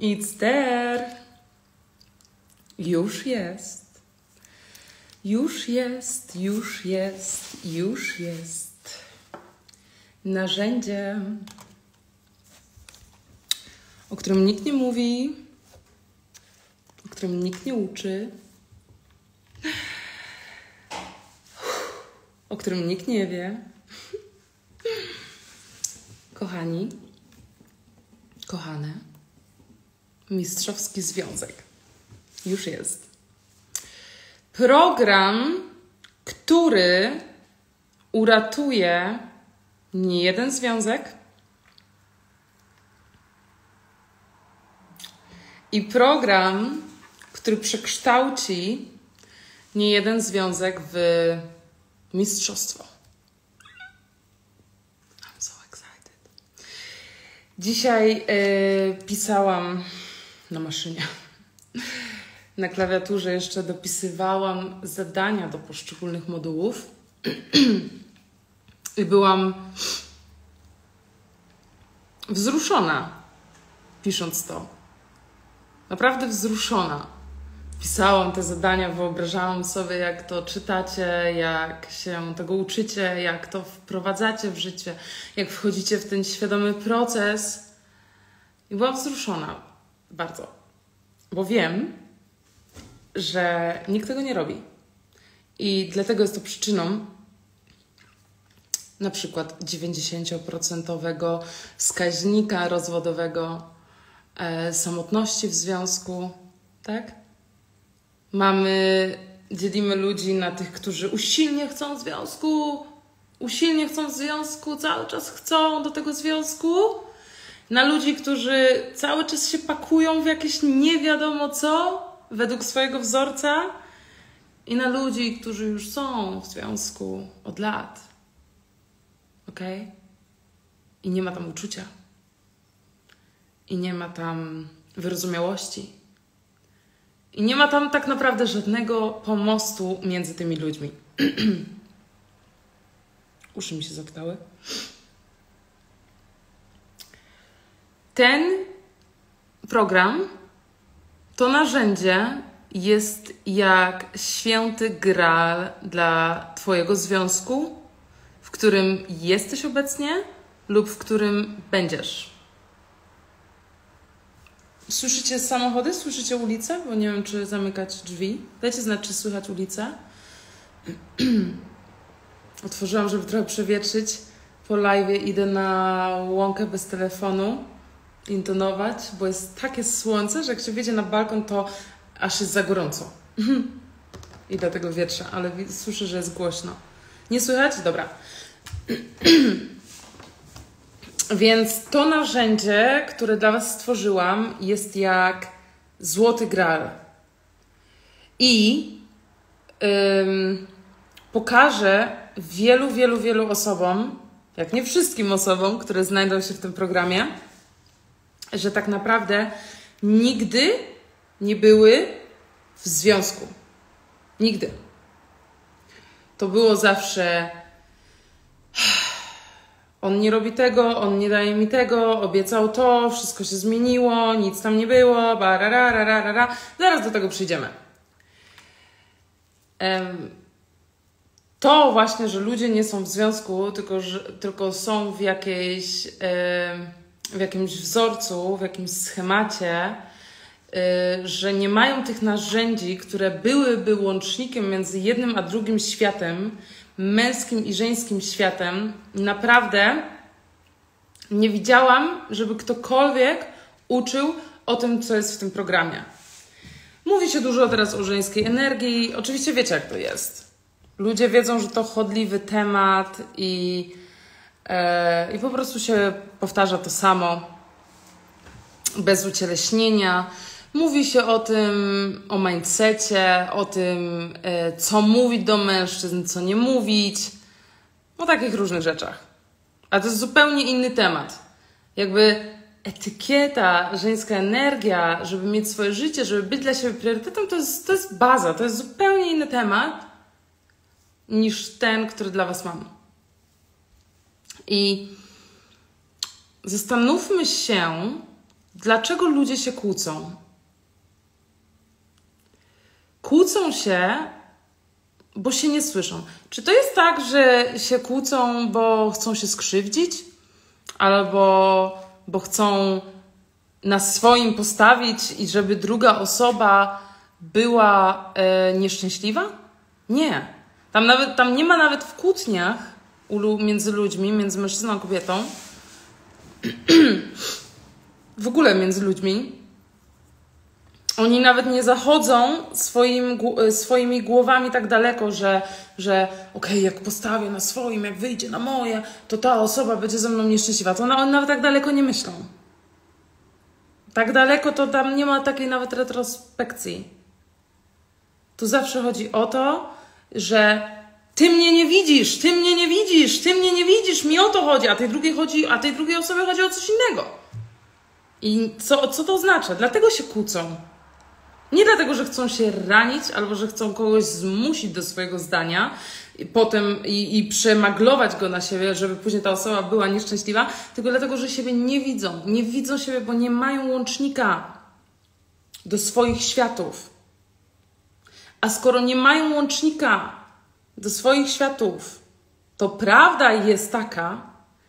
It's there. Już jest. Już jest, już jest, już jest. Narzędzie, o którym nikt nie mówi, o którym nikt nie uczy, o którym nikt nie wie. Kochani, kochane, mistrzowski związek już jest. Program, który uratuje nie jeden związek i program, który przekształci nie jeden związek w mistrzostwo. I'm so excited. Dzisiaj yy, pisałam na maszynie. Na klawiaturze jeszcze dopisywałam zadania do poszczególnych modułów. I byłam wzruszona, pisząc to. Naprawdę wzruszona. Pisałam te zadania, wyobrażałam sobie, jak to czytacie, jak się tego uczycie, jak to wprowadzacie w życie, jak wchodzicie w ten świadomy proces. I byłam wzruszona bardzo, bo wiem, że nikt tego nie robi. I dlatego jest to przyczyną na przykład 90% wskaźnika rozwodowego e, samotności w związku, tak? Mamy, dzielimy ludzi na tych, którzy usilnie chcą związku, usilnie chcą związku, cały czas chcą do tego związku, na ludzi, którzy cały czas się pakują w jakieś nie wiadomo co, według swojego wzorca, i na ludzi, którzy już są w związku od lat. Ok? I nie ma tam uczucia. I nie ma tam wyrozumiałości. I nie ma tam tak naprawdę żadnego pomostu między tymi ludźmi. Uszy mi się zapytały. Ten program, to narzędzie jest jak święty gral dla Twojego związku, w którym jesteś obecnie lub w którym będziesz. Słyszycie samochody? Słyszycie ulicę? Bo nie wiem, czy zamykać drzwi. Dajcie znać, czy słychać ulicę. Otworzyłam, żeby trochę przewietrzyć. Po live idę na łąkę bez telefonu intonować, bo jest takie słońce, że jak się wjedzie na balkon, to aż jest za gorąco. I dlatego wietrze, ale słyszę, że jest głośno. Nie słychać? Dobra. Więc to narzędzie, które dla Was stworzyłam, jest jak złoty gral. I ym, pokażę wielu, wielu, wielu osobom, jak nie wszystkim osobom, które znajdą się w tym programie, że tak naprawdę nigdy nie były w związku. Nigdy. To było zawsze. On nie robi tego, on nie daje mi tego, obiecał to, wszystko się zmieniło, nic tam nie było, bararararara. Zaraz do tego przyjdziemy. To właśnie, że ludzie nie są w związku, tylko, że, tylko są w jakiejś, w jakimś wzorcu, w jakimś schemacie, Y, że nie mają tych narzędzi, które byłyby łącznikiem między jednym a drugim światem, męskim i żeńskim światem, naprawdę nie widziałam, żeby ktokolwiek uczył o tym, co jest w tym programie. Mówi się dużo teraz o żeńskiej energii. Oczywiście wiecie, jak to jest. Ludzie wiedzą, że to chodliwy temat i, i po prostu się powtarza to samo bez ucieleśnienia. Mówi się o tym, o mindsetie, o tym, e, co mówić do mężczyzn, co nie mówić, o takich różnych rzeczach. A to jest zupełnie inny temat. Jakby etykieta, żeńska energia, żeby mieć swoje życie, żeby być dla siebie priorytetem, to jest, to jest baza, to jest zupełnie inny temat niż ten, który dla Was mam. I zastanówmy się, dlaczego ludzie się kłócą. Kłócą się, bo się nie słyszą. Czy to jest tak, że się kłócą, bo chcą się skrzywdzić? Albo bo chcą na swoim postawić i żeby druga osoba była e, nieszczęśliwa? Nie. Tam, nawet, tam nie ma nawet w kłótniach między ludźmi, między mężczyzną a kobietą, w ogóle między ludźmi, oni nawet nie zachodzą swoim, e, swoimi głowami tak daleko, że, że okej, okay, jak postawię na swoim, jak wyjdzie na moje, to ta osoba będzie ze mną nieszczęśliwa. To oni nawet tak daleko nie myślą. Tak daleko to tam nie ma takiej nawet retrospekcji. Tu zawsze chodzi o to, że ty mnie nie widzisz, ty mnie nie widzisz, ty mnie nie widzisz, mi o to chodzi, a tej drugiej chodzi, a tej drugiej osobie chodzi o coś innego. I co, co to oznacza? Dlatego się kłócą. Nie dlatego, że chcą się ranić albo że chcą kogoś zmusić do swojego zdania i potem i, i przemaglować go na siebie, żeby później ta osoba była nieszczęśliwa, tylko dlatego, że siebie nie widzą. Nie widzą siebie, bo nie mają łącznika do swoich światów. A skoro nie mają łącznika do swoich światów, to prawda jest taka,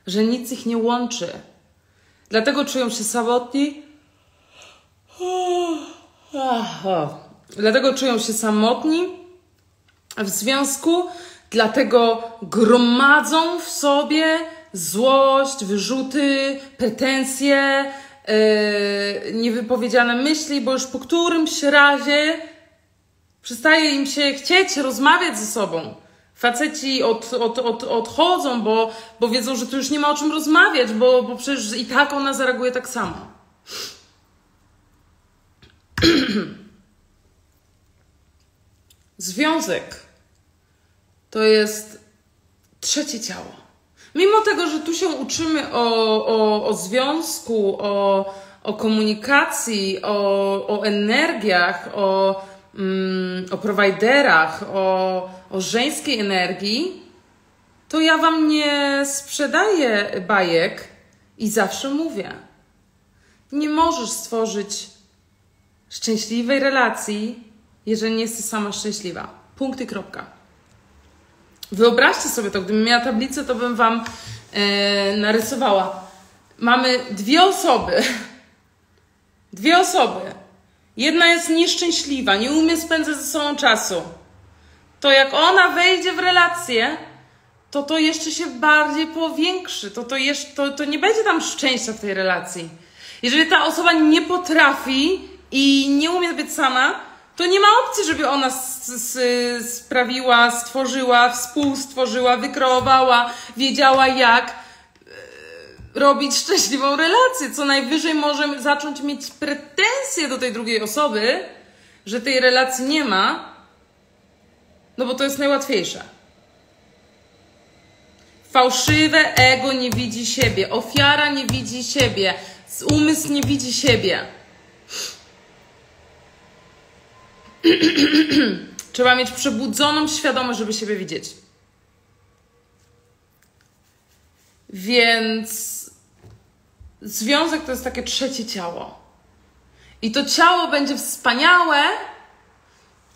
że nic ich nie łączy. Dlatego czują się samotni. Dlatego czują się samotni w związku, dlatego gromadzą w sobie złość, wyrzuty, pretensje, yy, niewypowiedziane myśli, bo już po którymś razie przestaje im się chcieć rozmawiać ze sobą. Faceci od, od, od, odchodzą, bo, bo wiedzą, że tu już nie ma o czym rozmawiać, bo, bo przecież i tak ona zareaguje tak samo. Związek to jest trzecie ciało. Mimo tego, że tu się uczymy o, o, o związku, o, o komunikacji, o, o energiach, o, mm, o prowajderach, o, o żeńskiej energii, to ja Wam nie sprzedaję bajek i zawsze mówię: nie możesz stworzyć szczęśliwej relacji, jeżeli nie jesteś sama szczęśliwa. Punkt i kropka. Wyobraźcie sobie to, gdybym miała tablicę, to bym Wam e, narysowała. Mamy dwie osoby. Dwie osoby. Jedna jest nieszczęśliwa, nie umie spędzać ze sobą czasu. To jak ona wejdzie w relację, to to jeszcze się bardziej powiększy. To, to, jeszcze, to, to nie będzie tam szczęścia w tej relacji. Jeżeli ta osoba nie potrafi i nie umie być sama, to nie ma opcji, żeby ona sprawiła, stworzyła, współstworzyła, wykreowała, wiedziała jak robić szczęśliwą relację. Co najwyżej może zacząć mieć pretensje do tej drugiej osoby, że tej relacji nie ma, no bo to jest najłatwiejsze. Fałszywe ego nie widzi siebie, ofiara nie widzi siebie, umysł nie widzi siebie. Trzeba mieć przebudzoną świadomość, żeby siebie widzieć. Więc związek to jest takie trzecie ciało. I to ciało będzie wspaniałe,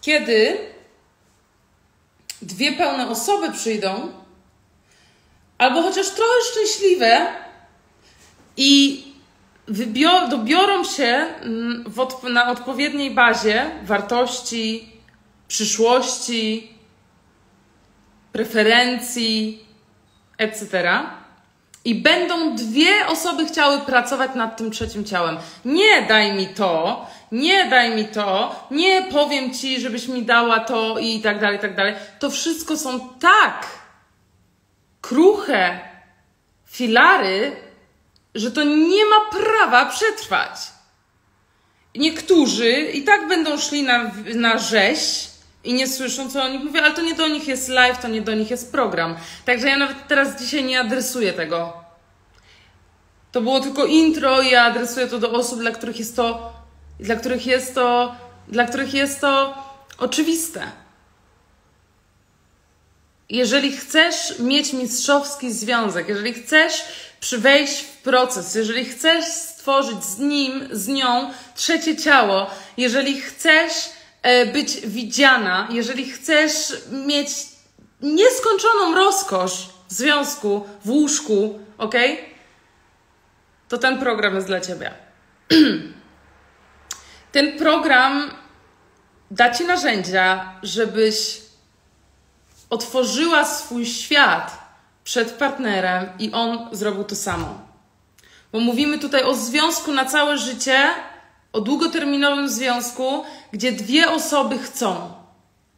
kiedy dwie pełne osoby przyjdą, albo chociaż trochę szczęśliwe i wybior, dobiorą się mm, na odpowiedniej bazie wartości, przyszłości, preferencji, etc. I będą dwie osoby chciały pracować nad tym trzecim ciałem. Nie daj mi to, nie daj mi to, nie powiem ci, żebyś mi dała to i tak dalej, i tak dalej. To wszystko są tak kruche filary, że to nie ma prawa przetrwać. Niektórzy i tak będą szli na, na rzeź i nie słyszą, co o nich mówię, ale to nie do nich jest live, to nie do nich jest program. Także ja nawet teraz dzisiaj nie adresuję tego. To było tylko intro i ja adresuję to do osób, dla których jest to, dla których jest to, dla których jest to oczywiste. Jeżeli chcesz mieć mistrzowski związek, jeżeli chcesz wejść w proces, jeżeli chcesz stworzyć z nim, z nią trzecie ciało, jeżeli chcesz być widziana, jeżeli chcesz mieć nieskończoną rozkosz w związku, w łóżku, ok? To ten program jest dla ciebie. ten program da ci narzędzia, żebyś otworzyła swój świat przed partnerem i on zrobił to samo. Bo mówimy tutaj o związku na całe życie, o długoterminowym związku, gdzie dwie osoby chcą.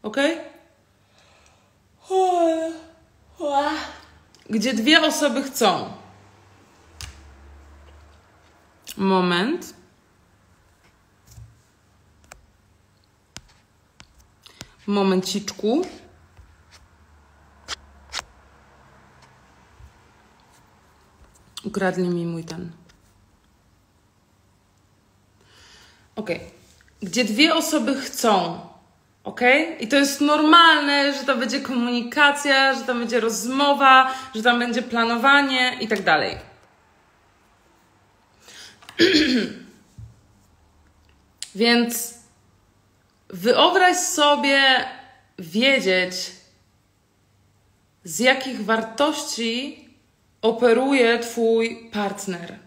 Ok? Gdzie dwie osoby chcą. Moment. Momenciczku. Ukradli mi mój ten. Ok. Gdzie dwie osoby chcą, ok? I to jest normalne, że tam będzie komunikacja, że tam będzie rozmowa, że tam będzie planowanie i tak dalej. Więc wyobraź sobie wiedzieć, z jakich wartości operuje Twój partner.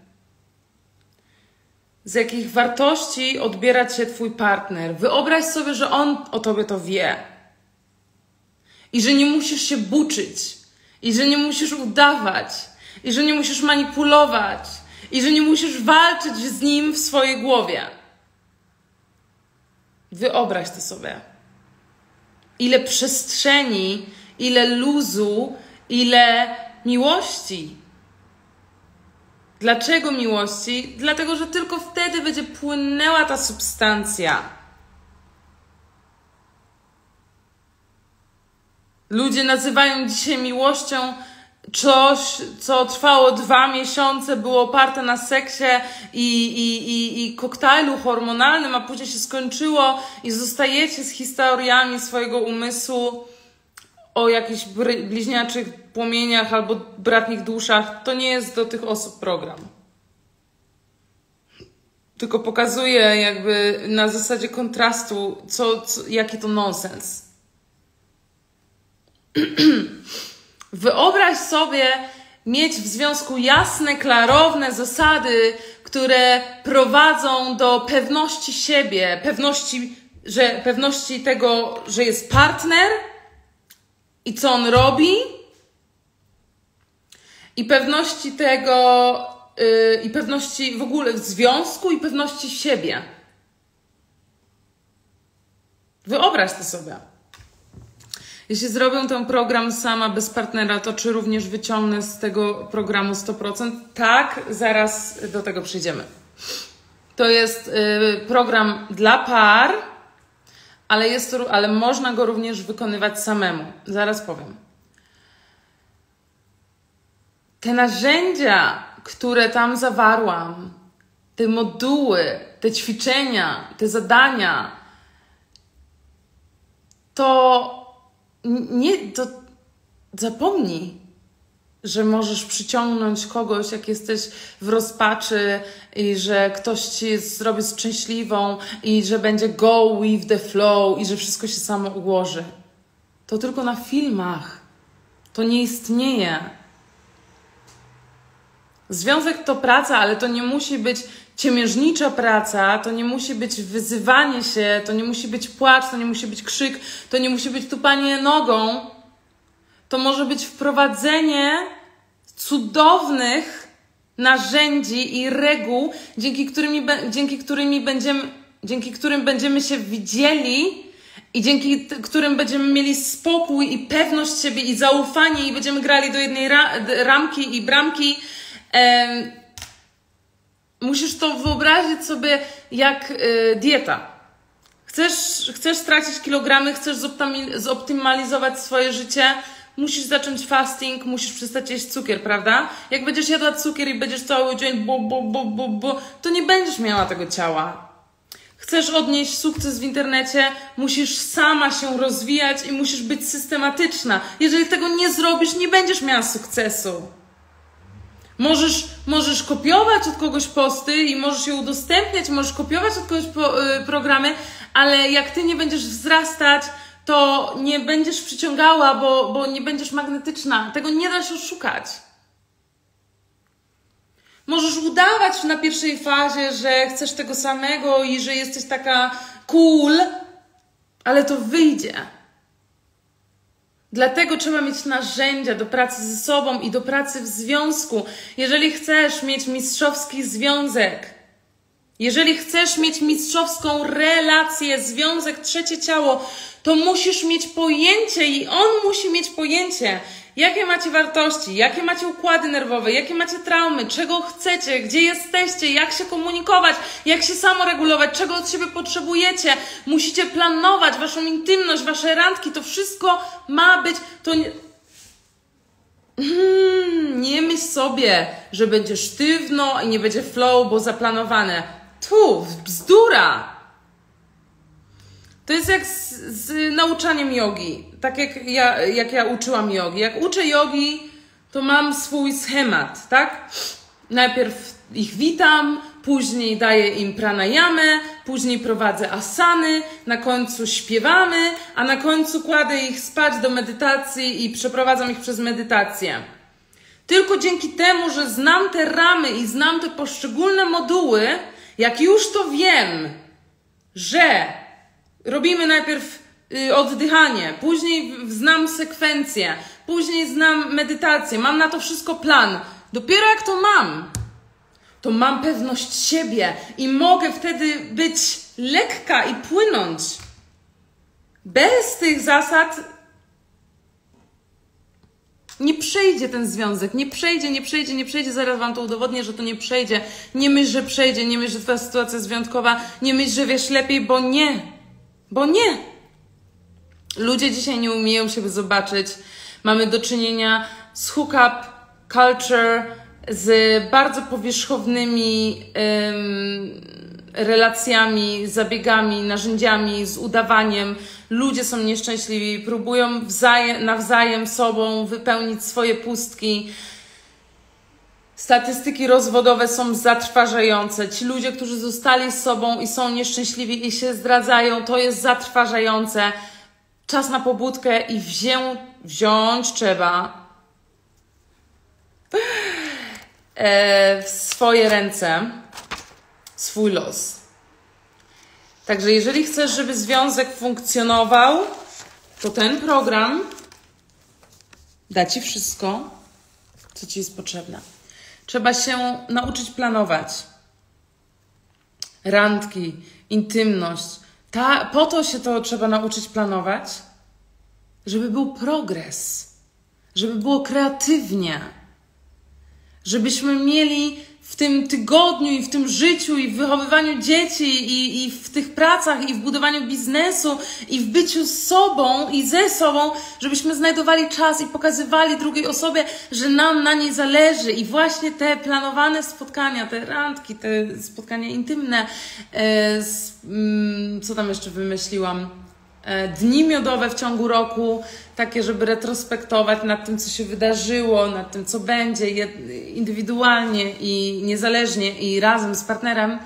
Z jakich wartości odbiera Cię Twój partner. Wyobraź sobie, że on o Tobie to wie. I że nie musisz się buczyć. I że nie musisz udawać. I że nie musisz manipulować. I że nie musisz walczyć z nim w swojej głowie. Wyobraź to sobie. Ile przestrzeni, ile luzu, ile miłości. Dlaczego miłości? Dlatego, że tylko wtedy będzie płynęła ta substancja. Ludzie nazywają dzisiaj miłością coś, co trwało dwa miesiące, było oparte na seksie i, i, i, i koktajlu hormonalnym, a później się skończyło i zostajecie z historiami swojego umysłu o jakichś bliźniaczych płomieniach albo bratnich duszach, to nie jest do tych osób program. Tylko pokazuje jakby na zasadzie kontrastu, co, co jaki to nonsens. Wyobraź sobie mieć w związku jasne, klarowne zasady, które prowadzą do pewności siebie, pewności, że, pewności tego, że jest partner i co on robi, i pewności tego, yy, i pewności w ogóle w związku, i pewności siebie. Wyobraź to sobie. Jeśli zrobię ten program sama bez partnera, to czy również wyciągnę z tego programu 100%? Tak, zaraz do tego przyjdziemy. To jest y, program dla par, ale, jest, ale można go również wykonywać samemu. Zaraz powiem. Te narzędzia, które tam zawarłam, te moduły, te ćwiczenia, te zadania, to nie, to zapomnij, że możesz przyciągnąć kogoś, jak jesteś w rozpaczy i że ktoś ci zrobi szczęśliwą i że będzie go with the flow i że wszystko się samo ułoży. To tylko na filmach. To nie istnieje. Związek to praca, ale to nie musi być ciemiężnicza praca, to nie musi być wyzywanie się, to nie musi być płacz, to nie musi być krzyk, to nie musi być tupanie nogą. To może być wprowadzenie cudownych narzędzi i reguł, dzięki, którymi, dzięki, którymi będziemy, dzięki którym będziemy się widzieli i dzięki którym będziemy mieli spokój i pewność siebie i zaufanie i będziemy grali do jednej ra ramki i bramki musisz to wyobrazić sobie jak y, dieta. Chcesz, chcesz stracić kilogramy, chcesz zoptymalizować swoje życie, musisz zacząć fasting, musisz przestać jeść cukier, prawda? Jak będziesz jadła cukier i będziesz cały dzień bo, bo, bo, bo, bo, to nie będziesz miała tego ciała. Chcesz odnieść sukces w internecie, musisz sama się rozwijać i musisz być systematyczna. Jeżeli tego nie zrobisz, nie będziesz miała sukcesu. Możesz, możesz kopiować od kogoś posty i możesz je udostępniać, możesz kopiować od kogoś po, y, programy, ale jak ty nie będziesz wzrastać, to nie będziesz przyciągała, bo, bo nie będziesz magnetyczna. Tego nie da się oszukać. Możesz udawać na pierwszej fazie, że chcesz tego samego i że jesteś taka cool, ale to wyjdzie. Dlatego trzeba mieć narzędzia do pracy ze sobą i do pracy w związku. Jeżeli chcesz mieć mistrzowski związek, jeżeli chcesz mieć mistrzowską relację, związek, trzecie ciało, to musisz mieć pojęcie i on musi mieć pojęcie, jakie macie wartości, jakie macie układy nerwowe, jakie macie traumy, czego chcecie, gdzie jesteście, jak się komunikować, jak się samoregulować, czego od siebie potrzebujecie. Musicie planować waszą intymność, wasze randki, to wszystko ma być, to nie... Hmm, nie myśl sobie, że będzie sztywno i nie będzie flow, bo zaplanowane. Tu, bzdura! To jest jak z, z nauczaniem jogi. Tak jak ja, jak ja uczyłam jogi. Jak uczę jogi, to mam swój schemat, tak? Najpierw ich witam, później daję im pranayamę, później prowadzę asany, na końcu śpiewamy, a na końcu kładę ich spać do medytacji i przeprowadzam ich przez medytację. Tylko dzięki temu, że znam te ramy i znam te poszczególne moduły, jak już to wiem, że robimy najpierw y, oddychanie, później znam sekwencję, później znam medytację, mam na to wszystko plan. Dopiero jak to mam, to mam pewność siebie i mogę wtedy być lekka i płynąć. Bez tych zasad nie przejdzie ten związek, nie przejdzie, nie przejdzie, nie przejdzie. Zaraz Wam to udowodnię, że to nie przejdzie. Nie myśl, że przejdzie, nie myśl, że Twoja sytuacja jest wyjątkowa, nie myśl, że wiesz lepiej, bo nie. Bo nie. Ludzie dzisiaj nie umieją siebie zobaczyć. Mamy do czynienia z hookup culture, z bardzo powierzchownymi ym, relacjami, zabiegami, narzędziami, z udawaniem. Ludzie są nieszczęśliwi, próbują wzajem, nawzajem sobą wypełnić swoje pustki. Statystyki rozwodowe są zatrważające. Ci ludzie, którzy zostali z sobą i są nieszczęśliwi i się zdradzają, to jest zatrważające. Czas na pobudkę i wzię, wziąć trzeba e, w swoje ręce swój los. Także jeżeli chcesz, żeby związek funkcjonował, to ten program da Ci wszystko, co Ci jest potrzebne. Trzeba się nauczyć planować. Randki, intymność. Ta, po to się to trzeba nauczyć planować, żeby był progres, żeby było kreatywnie, żebyśmy mieli w tym tygodniu i w tym życiu i w wychowywaniu dzieci i, i w tych pracach i w budowaniu biznesu i w byciu z sobą i ze sobą, żebyśmy znajdowali czas i pokazywali drugiej osobie, że nam na niej zależy. I właśnie te planowane spotkania, te randki, te spotkania intymne, e, z, mm, co tam jeszcze wymyśliłam, dni miodowe w ciągu roku, takie, żeby retrospektować nad tym, co się wydarzyło, nad tym, co będzie, indywidualnie i niezależnie i razem z partnerem.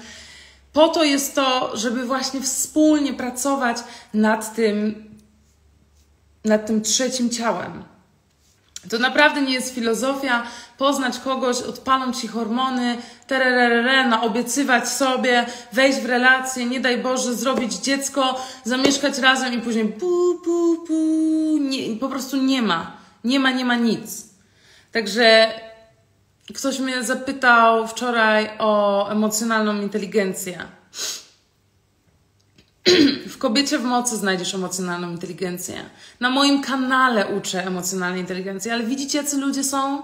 Po to jest to, żeby właśnie wspólnie pracować nad tym, nad tym trzecim ciałem. To naprawdę nie jest filozofia poznać kogoś, odpalą ci hormony, tererere, naobiecywać sobie, wejść w relację, nie daj Boże, zrobić dziecko, zamieszkać razem i później pu, pu, pu, nie, po prostu nie ma. Nie ma, nie ma nic. Także ktoś mnie zapytał wczoraj o emocjonalną inteligencję. W kobiecie w mocy znajdziesz emocjonalną inteligencję. Na moim kanale uczę emocjonalnej inteligencji, ale widzicie, jacy ludzie są?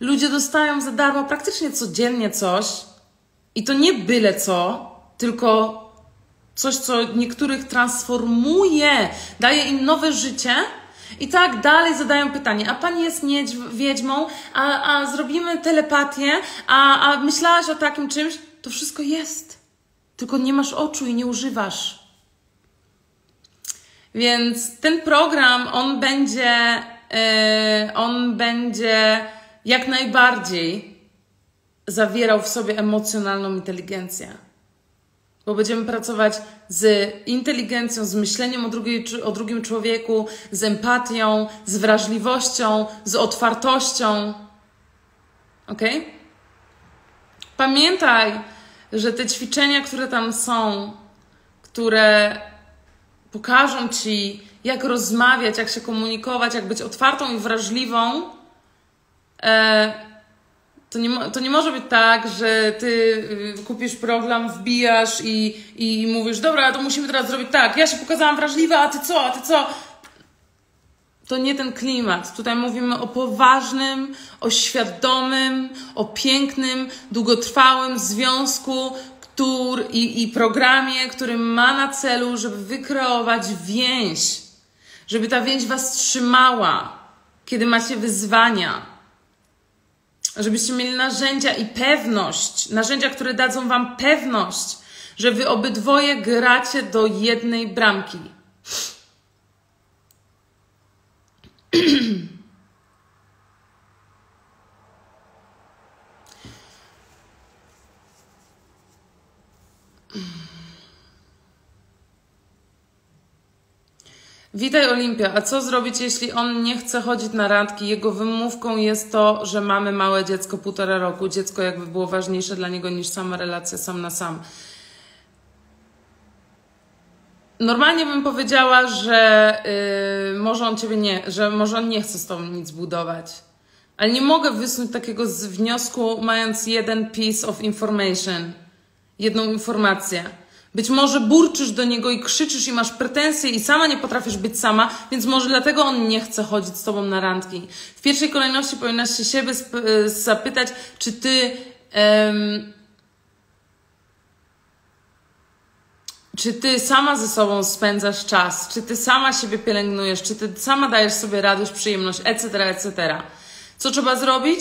Ludzie dostają za darmo praktycznie codziennie coś i to nie byle co, tylko coś, co niektórych transformuje, daje im nowe życie. I tak dalej zadają pytanie, a pani jest wiedźmą, a, a zrobimy telepatię, a, a myślałaś o takim czymś? To wszystko jest. Tylko nie masz oczu i nie używasz. Więc ten program, on będzie, yy, on będzie jak najbardziej zawierał w sobie emocjonalną inteligencję. Bo będziemy pracować z inteligencją, z myśleniem o, drugiej, o drugim człowieku, z empatią, z wrażliwością, z otwartością. Ok? Pamiętaj, że te ćwiczenia, które tam są, które pokażą ci, jak rozmawiać, jak się komunikować, jak być otwartą i wrażliwą, e, to nie, to nie może być tak, że ty y, kupisz program, wbijasz i, i mówisz, dobra, to musimy teraz zrobić tak, ja się pokazałam wrażliwa, a ty co, a ty co? To nie ten klimat. Tutaj mówimy o poważnym, o świadomym, o pięknym, długotrwałym związku który, i, i programie, który ma na celu, żeby wykreować więź, żeby ta więź Was trzymała, kiedy macie wyzwania żebyście mieli narzędzia i pewność, narzędzia, które dadzą Wam pewność, że Wy obydwoje gracie do jednej bramki. Witaj Olimpia, a co zrobić, jeśli on nie chce chodzić na randki? Jego wymówką jest to, że mamy małe dziecko półtora roku. Dziecko jakby było ważniejsze dla niego niż sama relacja sam na sam. Normalnie bym powiedziała, że yy, może on ciebie nie, że może on nie chce z tobą nic budować. Ale nie mogę wysnuć takiego z wniosku, mając jeden piece of information, jedną informację. Być może burczysz do niego i krzyczysz i masz pretensje i sama nie potrafisz być sama, więc może dlatego on nie chce chodzić z tobą na randki. W pierwszej kolejności powinnaś się siebie e, zapytać, czy ty. Um, czy ty sama ze sobą spędzasz czas, czy ty sama siebie pielęgnujesz, czy ty sama dajesz sobie radość, przyjemność, etc., etc. Co trzeba zrobić?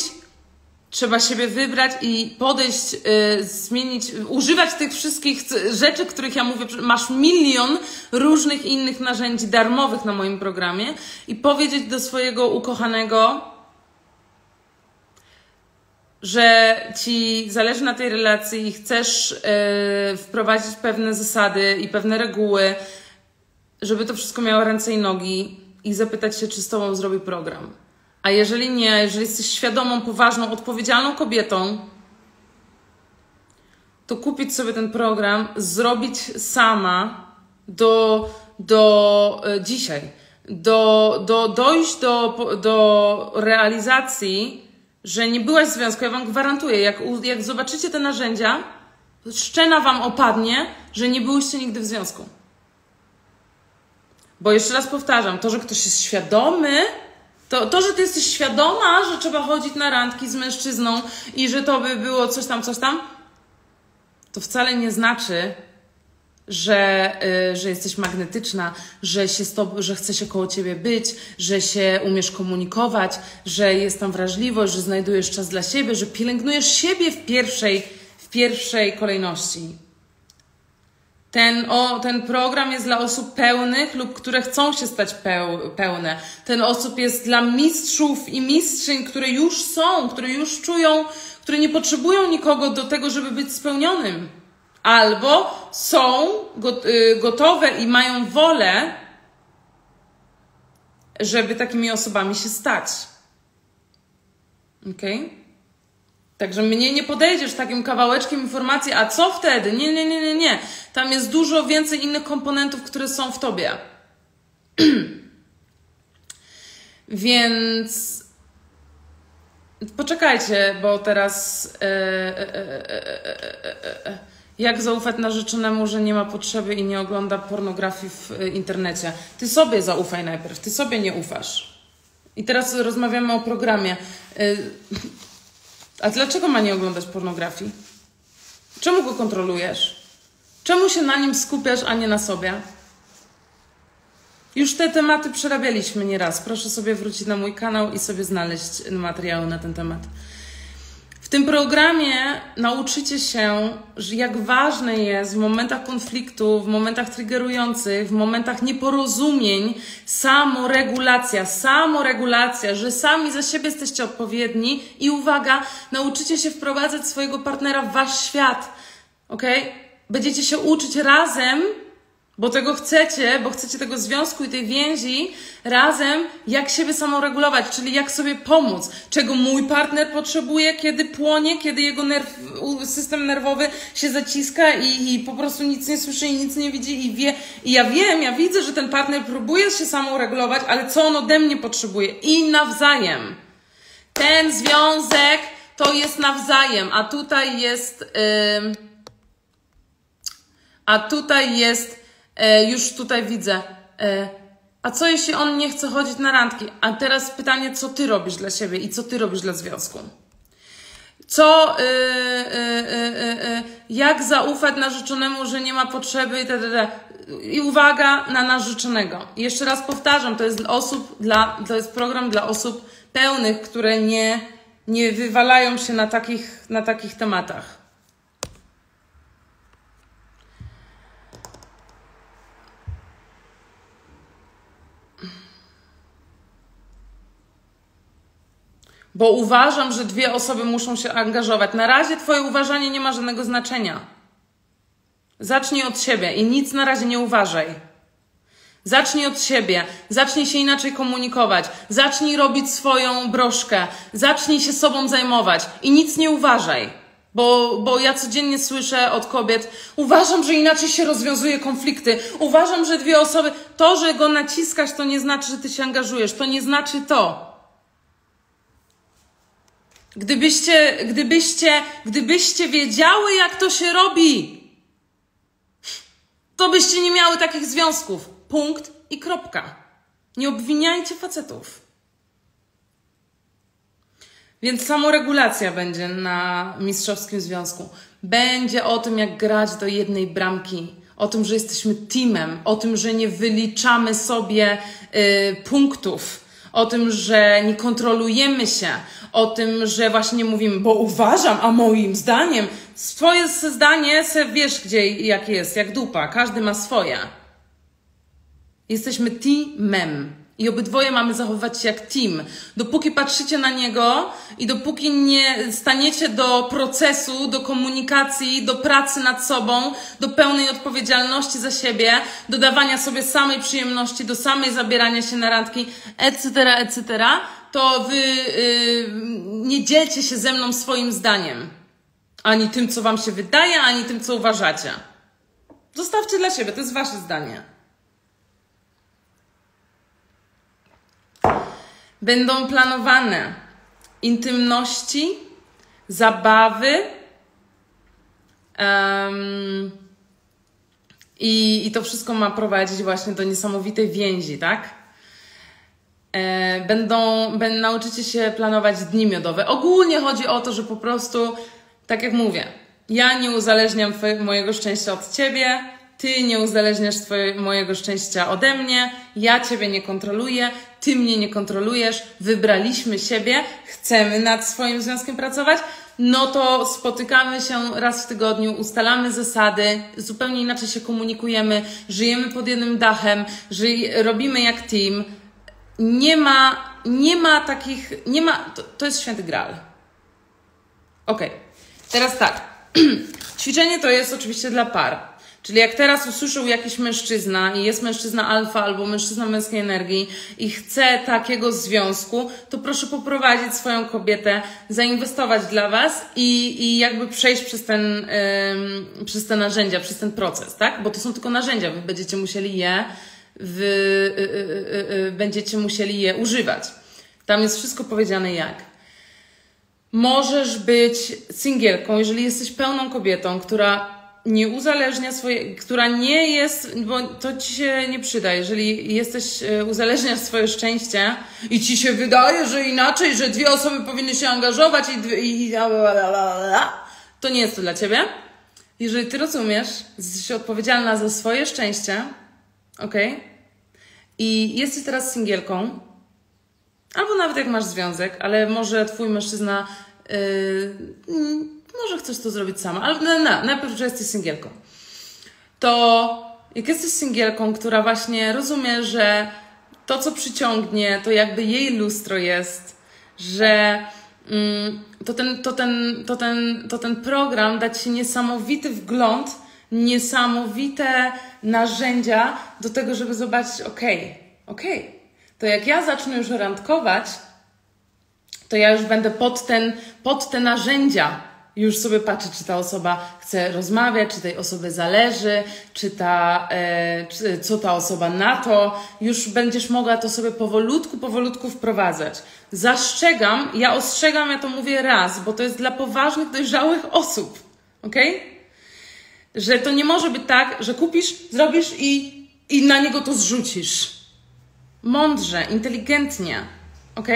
Trzeba siebie wybrać i podejść, yy, zmienić, używać tych wszystkich rzeczy, których ja mówię. Masz milion różnych innych narzędzi darmowych na moim programie i powiedzieć do swojego ukochanego, że ci zależy na tej relacji i chcesz yy, wprowadzić pewne zasady i pewne reguły, żeby to wszystko miało ręce i nogi i zapytać się, czy z tobą zrobi program. A jeżeli nie, jeżeli jesteś świadomą, poważną, odpowiedzialną kobietą, to kupić sobie ten program, zrobić sama do, do e, dzisiaj, do, do, dojść do, do realizacji, że nie byłaś w związku. Ja Wam gwarantuję, jak, jak zobaczycie te narzędzia, szczena Wam opadnie, że nie byłyście nigdy w związku. Bo jeszcze raz powtarzam, to, że ktoś jest świadomy, to, to, że ty jesteś świadoma, że trzeba chodzić na randki z mężczyzną i że to by było coś tam, coś tam, to wcale nie znaczy, że, y, że jesteś magnetyczna, że, się to, że chce się koło ciebie być, że się umiesz komunikować, że jest tam wrażliwość, że znajdujesz czas dla siebie, że pielęgnujesz siebie w pierwszej, w pierwszej kolejności. Ten, o, ten program jest dla osób pełnych lub które chcą się stać peł, pełne. Ten osób jest dla mistrzów i mistrzyń, które już są, które już czują, które nie potrzebują nikogo do tego, żeby być spełnionym. Albo są y, gotowe i mają wolę, żeby takimi osobami się stać. Okej? Okay? Także mnie nie podejdziesz takim kawałeczkiem informacji, a co wtedy? Nie, nie, nie, nie, nie. Tam jest dużo więcej innych komponentów, które są w tobie. Więc poczekajcie, bo teraz e, e, e, jak zaufać narzeczonemu, że nie ma potrzeby i nie ogląda pornografii w internecie? Ty sobie zaufaj najpierw, ty sobie nie ufasz. I teraz rozmawiamy o programie. A dlaczego ma nie oglądać pornografii? Czemu go kontrolujesz? Czemu się na nim skupiasz, a nie na sobie? Już te tematy przerabialiśmy nieraz. Proszę sobie wrócić na mój kanał i sobie znaleźć materiały na ten temat. W tym programie nauczycie się, że jak ważne jest w momentach konfliktu, w momentach triggerujących, w momentach nieporozumień samoregulacja, samoregulacja, że sami za siebie jesteście odpowiedni i uwaga, nauczycie się wprowadzać swojego partnera w wasz świat. Ok? Będziecie się uczyć razem bo tego chcecie, bo chcecie tego związku i tej więzi razem, jak siebie samoregulować, czyli jak sobie pomóc, czego mój partner potrzebuje, kiedy płonie, kiedy jego nerw, system nerwowy się zaciska i, i po prostu nic nie słyszy i nic nie widzi i wie. I ja wiem, ja widzę, że ten partner próbuje się samoregulować, ale co on ode mnie potrzebuje? I nawzajem. Ten związek to jest nawzajem, a tutaj jest. Yy, a tutaj jest E, już tutaj widzę. E, a co jeśli on nie chce chodzić na randki? A teraz pytanie, co ty robisz dla siebie i co ty robisz dla związku? Co, yy, yy, yy, jak zaufać narzeczonemu, że nie ma potrzeby i itd. I uwaga na narzeczonego. Jeszcze raz powtarzam, to jest osób dla, to jest program dla osób pełnych, które nie, nie wywalają się na takich, na takich tematach. Bo uważam, że dwie osoby muszą się angażować. Na razie Twoje uważanie nie ma żadnego znaczenia. Zacznij od siebie i nic na razie nie uważaj. Zacznij od siebie, zacznij się inaczej komunikować, zacznij robić swoją broszkę, zacznij się sobą zajmować i nic nie uważaj. Bo, bo ja codziennie słyszę od kobiet, uważam, że inaczej się rozwiązuje konflikty, uważam, że dwie osoby, to, że go naciskasz, to nie znaczy, że ty się angażujesz, to nie znaczy to. Gdybyście, gdybyście, gdybyście wiedziały, jak to się robi, to byście nie miały takich związków. Punkt i kropka. Nie obwiniajcie facetów. Więc samoregulacja będzie na mistrzowskim związku. Będzie o tym, jak grać do jednej bramki, o tym, że jesteśmy teamem, o tym, że nie wyliczamy sobie y, punktów, o tym, że nie kontrolujemy się, o tym, że właśnie mówimy, bo uważam, a moim zdaniem, swoje zdanie se wiesz gdzie, jak jest, jak dupa, każdy ma swoje. Jesteśmy teamem. I obydwoje mamy zachowywać się jak team. Dopóki patrzycie na niego i dopóki nie staniecie do procesu, do komunikacji, do pracy nad sobą, do pełnej odpowiedzialności za siebie, do dawania sobie samej przyjemności, do samej zabierania się na randki, etc., etc., to wy yy, nie dzielcie się ze mną swoim zdaniem. Ani tym, co wam się wydaje, ani tym, co uważacie. Zostawcie dla siebie, to jest wasze zdanie. Będą planowane intymności, zabawy um, i, i to wszystko ma prowadzić właśnie do niesamowitej więzi, tak? E, będą, będą, nauczycie się planować dni miodowe. Ogólnie chodzi o to, że po prostu, tak jak mówię, ja nie uzależniam mojego szczęścia od ciebie, ty nie uzależniasz twoje, mojego szczęścia ode mnie, ja ciebie nie kontroluję, ty mnie nie kontrolujesz, wybraliśmy siebie, chcemy nad swoim związkiem pracować, no to spotykamy się raz w tygodniu, ustalamy zasady, zupełnie inaczej się komunikujemy, żyjemy pod jednym dachem, robimy jak team. Nie ma, nie ma takich, nie ma, to, to jest święty graal. Ok, teraz tak. Ćwiczenie to jest oczywiście dla par. Czyli jak teraz usłyszał jakiś mężczyzna i jest mężczyzna alfa albo mężczyzna męskiej energii i chce takiego związku, to proszę poprowadzić swoją kobietę, zainwestować dla Was i, i jakby przejść przez ten, ym, przez te narzędzia, przez ten proces, tak? Bo to są tylko narzędzia, Wy będziecie musieli je, wy, y, y, y, będziecie musieli je używać. Tam jest wszystko powiedziane jak. Możesz być singielką, jeżeli jesteś pełną kobietą, która nie uzależnia swoje, która nie jest, bo to ci się nie przyda, jeżeli jesteś, e, uzależniasz swoje szczęście i ci się wydaje, że inaczej, że dwie osoby powinny się angażować i, dwie, i to nie jest to dla ciebie. Jeżeli ty rozumiesz, jesteś odpowiedzialna za swoje szczęście, ok? I jesteś teraz singielką, albo nawet jak masz związek, ale może twój mężczyzna yy, może chcesz to zrobić sama, ale no, no, najpierw, że jesteś singielką. To jak jesteś singielką, która właśnie rozumie, że to, co przyciągnie, to jakby jej lustro jest, że mm, to, ten, to, ten, to, ten, to ten program da ci niesamowity wgląd, niesamowite narzędzia do tego, żeby zobaczyć, okej, okay, okej, okay, to jak ja zacznę już randkować, to ja już będę pod, ten, pod te narzędzia już sobie patrzę, czy ta osoba chce rozmawiać, czy tej osobie zależy, czy ta, e, czy, co ta osoba na to. Już będziesz mogła to sobie powolutku, powolutku wprowadzać. Zastrzegam, ja ostrzegam, ja to mówię raz, bo to jest dla poważnych, dojrzałych osób. ok? Że to nie może być tak, że kupisz, zrobisz i, i na niego to zrzucisz. Mądrze, inteligentnie. ok?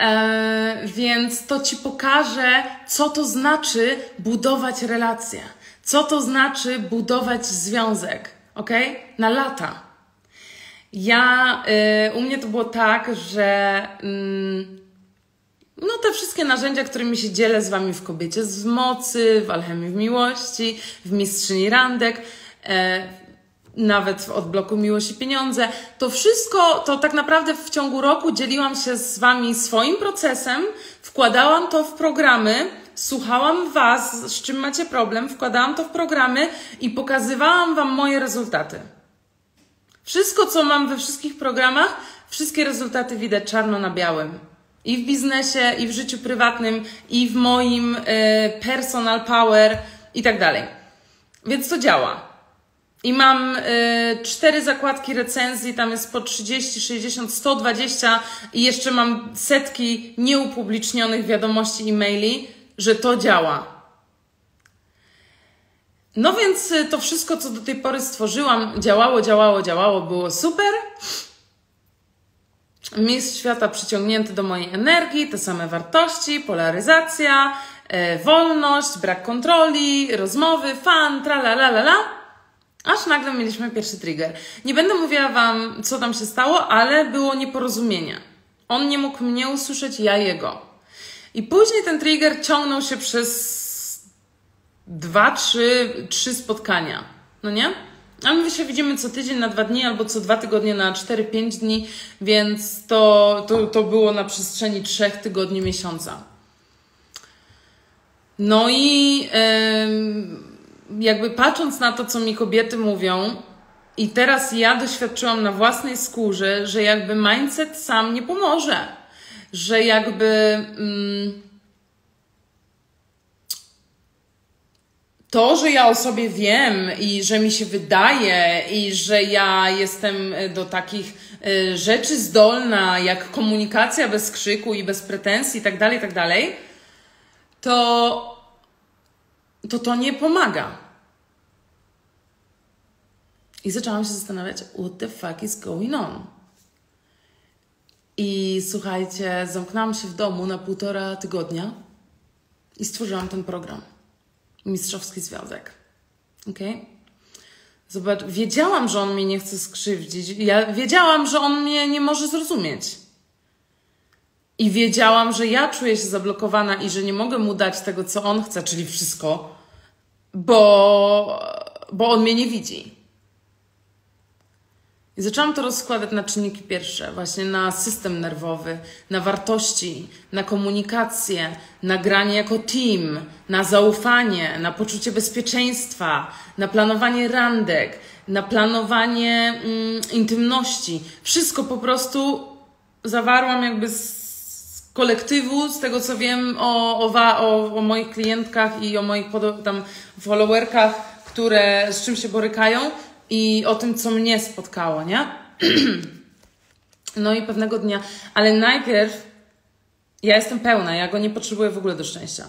E, więc to ci pokaże, co to znaczy budować relacje, co to znaczy budować związek, ok? Na lata. Ja, y, u mnie to było tak, że y, no te wszystkie narzędzia, którymi się dzielę z Wami w kobiecie z mocy, w alchemii w miłości, w mistrzyni randek, y, nawet od bloku Miłość i Pieniądze. To wszystko, to tak naprawdę w ciągu roku dzieliłam się z Wami swoim procesem, wkładałam to w programy, słuchałam Was, z czym macie problem, wkładałam to w programy i pokazywałam Wam moje rezultaty. Wszystko, co mam we wszystkich programach, wszystkie rezultaty widać czarno na białym. I w biznesie, i w życiu prywatnym, i w moim y, personal power i tak dalej. Więc to działa. I mam y, cztery zakładki recenzji, tam jest po 30, 60, 120 i jeszcze mam setki nieupublicznionych wiadomości e-maili, że to działa. No więc y, to wszystko, co do tej pory stworzyłam, działało, działało, działało, było super. Mistrz świata przyciągnięty do mojej energii, te same wartości, polaryzacja, e, wolność, brak kontroli, rozmowy, fan, tra la la la la. Aż nagle mieliśmy pierwszy trigger. Nie będę mówiła Wam, co tam się stało, ale było nieporozumienie. On nie mógł mnie usłyszeć, ja jego. I później ten trigger ciągnął się przez dwa, trzy, trzy spotkania. No nie? Ale my się widzimy co tydzień na dwa dni, albo co dwa tygodnie na cztery, pięć dni, więc to, to, to było na przestrzeni trzech tygodni miesiąca. No i. Yy, jakby patrząc na to, co mi kobiety mówią, i teraz ja doświadczyłam na własnej skórze, że jakby mindset sam nie pomoże. Że jakby. Mm, to, że ja o sobie wiem i że mi się wydaje i że ja jestem do takich y, rzeczy zdolna, jak komunikacja bez krzyku i bez pretensji, tak dalej, tak dalej, to to to nie pomaga. I zaczęłam się zastanawiać, what the fuck is going on? I słuchajcie, zamknęłam się w domu na półtora tygodnia i stworzyłam ten program. Mistrzowski Związek. Ok? Zobacz, wiedziałam, że on mnie nie chce skrzywdzić. Ja wiedziałam, że on mnie nie może zrozumieć. I wiedziałam, że ja czuję się zablokowana i że nie mogę mu dać tego, co on chce, czyli wszystko, bo, bo on mnie nie widzi. I zaczęłam to rozkładać na czynniki pierwsze, właśnie na system nerwowy, na wartości, na komunikację, na granie jako team, na zaufanie, na poczucie bezpieczeństwa, na planowanie randek, na planowanie mm, intymności. Wszystko po prostu zawarłam jakby z kolektywu, z tego co wiem o, o, o, o moich klientkach i o moich tam followerkach, które z czym się borykają i o tym, co mnie spotkało, nie? No i pewnego dnia, ale najpierw ja jestem pełna, ja go nie potrzebuję w ogóle do szczęścia.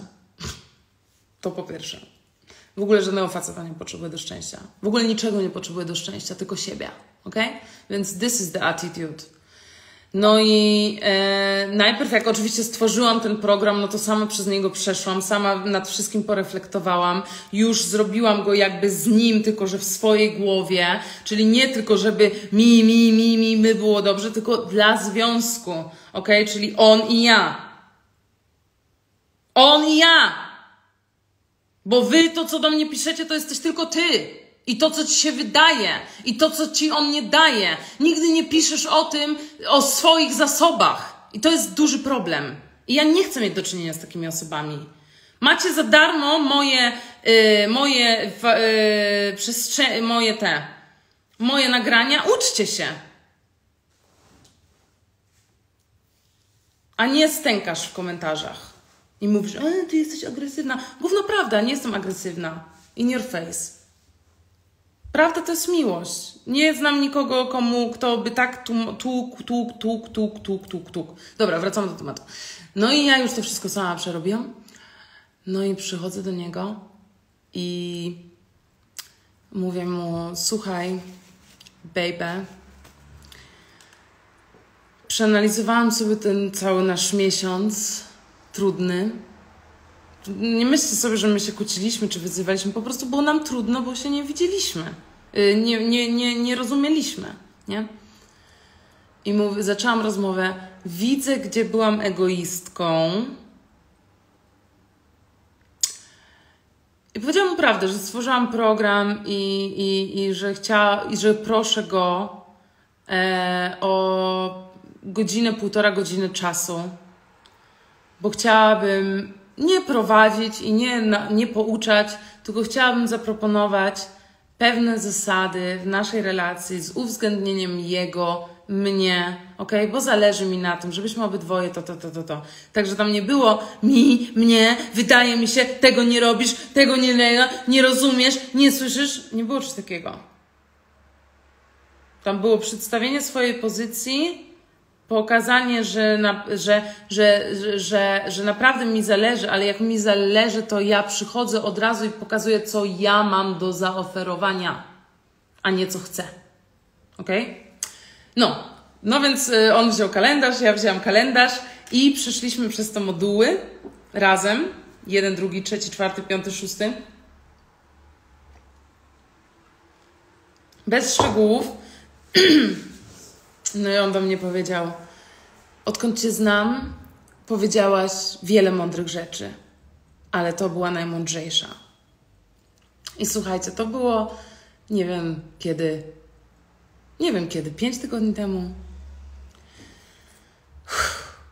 To po pierwsze. W ogóle żadnego faceta nie potrzebuję do szczęścia. W ogóle niczego nie potrzebuję do szczęścia, tylko siebie. Ok? Więc this is the attitude. No i e, najpierw, jak oczywiście stworzyłam ten program, no to sama przez niego przeszłam, sama nad wszystkim poreflektowałam, już zrobiłam go jakby z nim, tylko że w swojej głowie, czyli nie tylko, żeby mi, mi, mi, mi, my było dobrze, tylko dla związku, ok? Czyli on i ja, On i ja. Bo wy to, co do mnie piszecie, to jesteś tylko ty. I to, co ci się wydaje, i to, co ci on nie daje. Nigdy nie piszesz o tym, o swoich zasobach. I to jest duży problem. I ja nie chcę mieć do czynienia z takimi osobami. Macie za darmo moje, yy, moje, yy, moje te, moje nagrania. Uczcie się. A nie stękasz w komentarzach. I mówisz, e, ty jesteś agresywna. Gówno prawda, nie jestem agresywna. In your face. Prawda to jest miłość. Nie znam nikogo, komu, kto by tak tuk, tuk, tuk, tuk, tuk, tuk, tuk, tuk. Dobra, wracamy do tematu. No i ja już to wszystko sama przerobiłam. No i przychodzę do niego i mówię mu, słuchaj, baby, przeanalizowałam sobie ten cały nasz miesiąc trudny. Nie myślcie sobie, że my się kłóciliśmy czy wyzywaliśmy, po prostu było nam trudno, bo się nie widzieliśmy. Nie, nie, nie, nie rozumieliśmy, nie? I mówię, zaczęłam rozmowę. Widzę, gdzie byłam egoistką. I powiedziałam mu prawdę, że stworzyłam program i, i, i że chciała, i że proszę go e, o godzinę, półtora godziny czasu, bo chciałabym nie prowadzić i nie, nie pouczać, tylko chciałabym zaproponować pewne zasady w naszej relacji z uwzględnieniem jego, mnie, ok? Bo zależy mi na tym, żebyśmy obydwoje to, to, to, to, to. Także tam nie było mi, mnie, wydaje mi się, tego nie robisz, tego nie, nie rozumiesz, nie słyszysz. Nie było czegoś takiego. Tam było przedstawienie swojej pozycji, pokazanie, że, na, że, że, że, że, naprawdę mi zależy, ale jak mi zależy, to ja przychodzę od razu i pokazuję, co ja mam do zaoferowania, a nie co chcę. Ok? No, no więc y, on wziął kalendarz, ja wziąłem kalendarz i przeszliśmy przez te moduły razem. Jeden, drugi, trzeci, czwarty, piąty, szósty. Bez szczegółów. No i on do mnie powiedział: Odkąd Cię znam, powiedziałaś wiele mądrych rzeczy, ale to była najmądrzejsza. I słuchajcie, to było, nie wiem kiedy, nie wiem kiedy, pięć tygodni temu.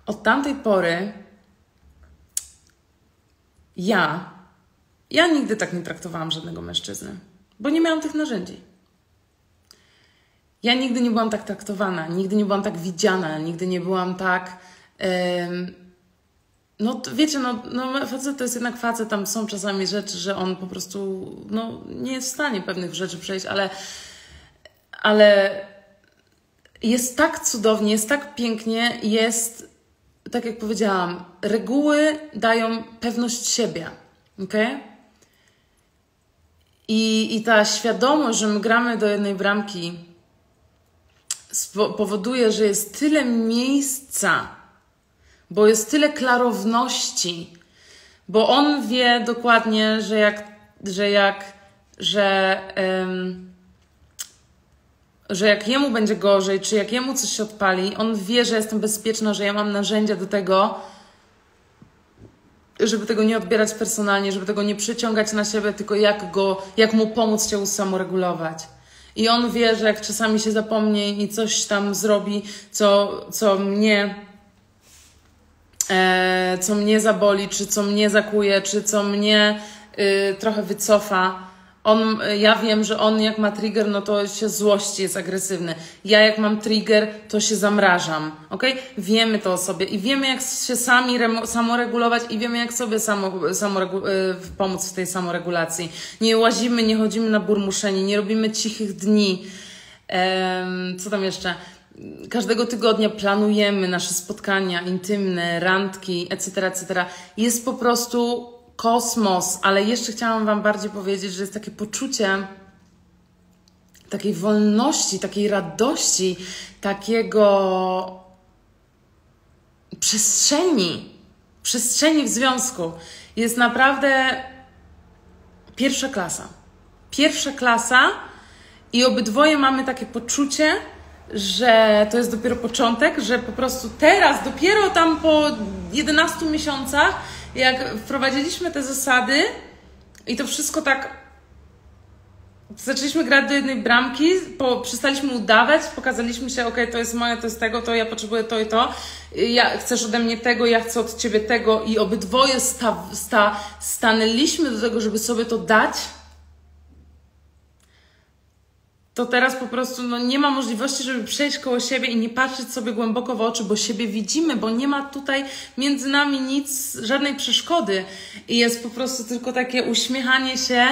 Od tamtej pory ja, ja nigdy tak nie traktowałam żadnego mężczyzny, bo nie miałam tych narzędzi. Ja nigdy nie byłam tak traktowana, nigdy nie byłam tak widziana, nigdy nie byłam tak. no wiecie, no, no facet to jest jednak facet, tam są czasami rzeczy, że on po prostu no, nie jest w stanie pewnych rzeczy przejść, ale, ale jest tak cudownie, jest tak pięknie, jest, tak jak powiedziałam, reguły dają pewność siebie, ok? I, I ta świadomość, że my gramy do jednej bramki, powoduje, że jest tyle miejsca, bo jest tyle klarowności, bo on wie dokładnie, że jak, że jak, że, um, że jak jemu będzie gorzej, czy jak jemu coś się odpali, on wie, że jestem bezpieczna, że ja mam narzędzia do tego, żeby tego nie odbierać personalnie, żeby tego nie przyciągać na siebie, tylko jak go, jak mu pomóc się usamoregulować. I on wie, że jak czasami się zapomnie i coś tam zrobi, co, co mnie e, co mnie zaboli, czy co mnie zakuje, czy co mnie y, trochę wycofa, on, ja wiem, że on jak ma trigger, no to się złości, jest agresywny. Ja jak mam trigger, to się zamrażam. Ok? Wiemy to o sobie i wiemy, jak się sami samoregulować i wiemy, jak sobie y, pomóc w tej samoregulacji. Nie łazimy, nie chodzimy na burmuszeni, nie robimy cichych dni. Um, co tam jeszcze? Każdego tygodnia planujemy nasze spotkania intymne, randki, etc., etc. Jest po prostu kosmos, ale jeszcze chciałam Wam bardziej powiedzieć, że jest takie poczucie takiej wolności, takiej radości, takiego przestrzeni, przestrzeni w związku. Jest naprawdę pierwsza klasa. Pierwsza klasa i obydwoje mamy takie poczucie, że to jest dopiero początek, że po prostu teraz, dopiero tam po 11 miesiącach, jak wprowadziliśmy te zasady i to wszystko tak zaczęliśmy grać do jednej bramki, po, przestaliśmy udawać, pokazaliśmy się, ok, to jest moje, to jest tego, to ja potrzebuję to i to, ja chcesz ode mnie tego, ja chcę od ciebie tego. I obydwoje sta, sta, stanęliśmy do tego, żeby sobie to dać, to teraz po prostu no, nie ma możliwości, żeby przejść koło siebie i nie patrzeć sobie głęboko w oczy, bo siebie widzimy, bo nie ma tutaj między nami nic, żadnej przeszkody. I jest po prostu tylko takie uśmiechanie się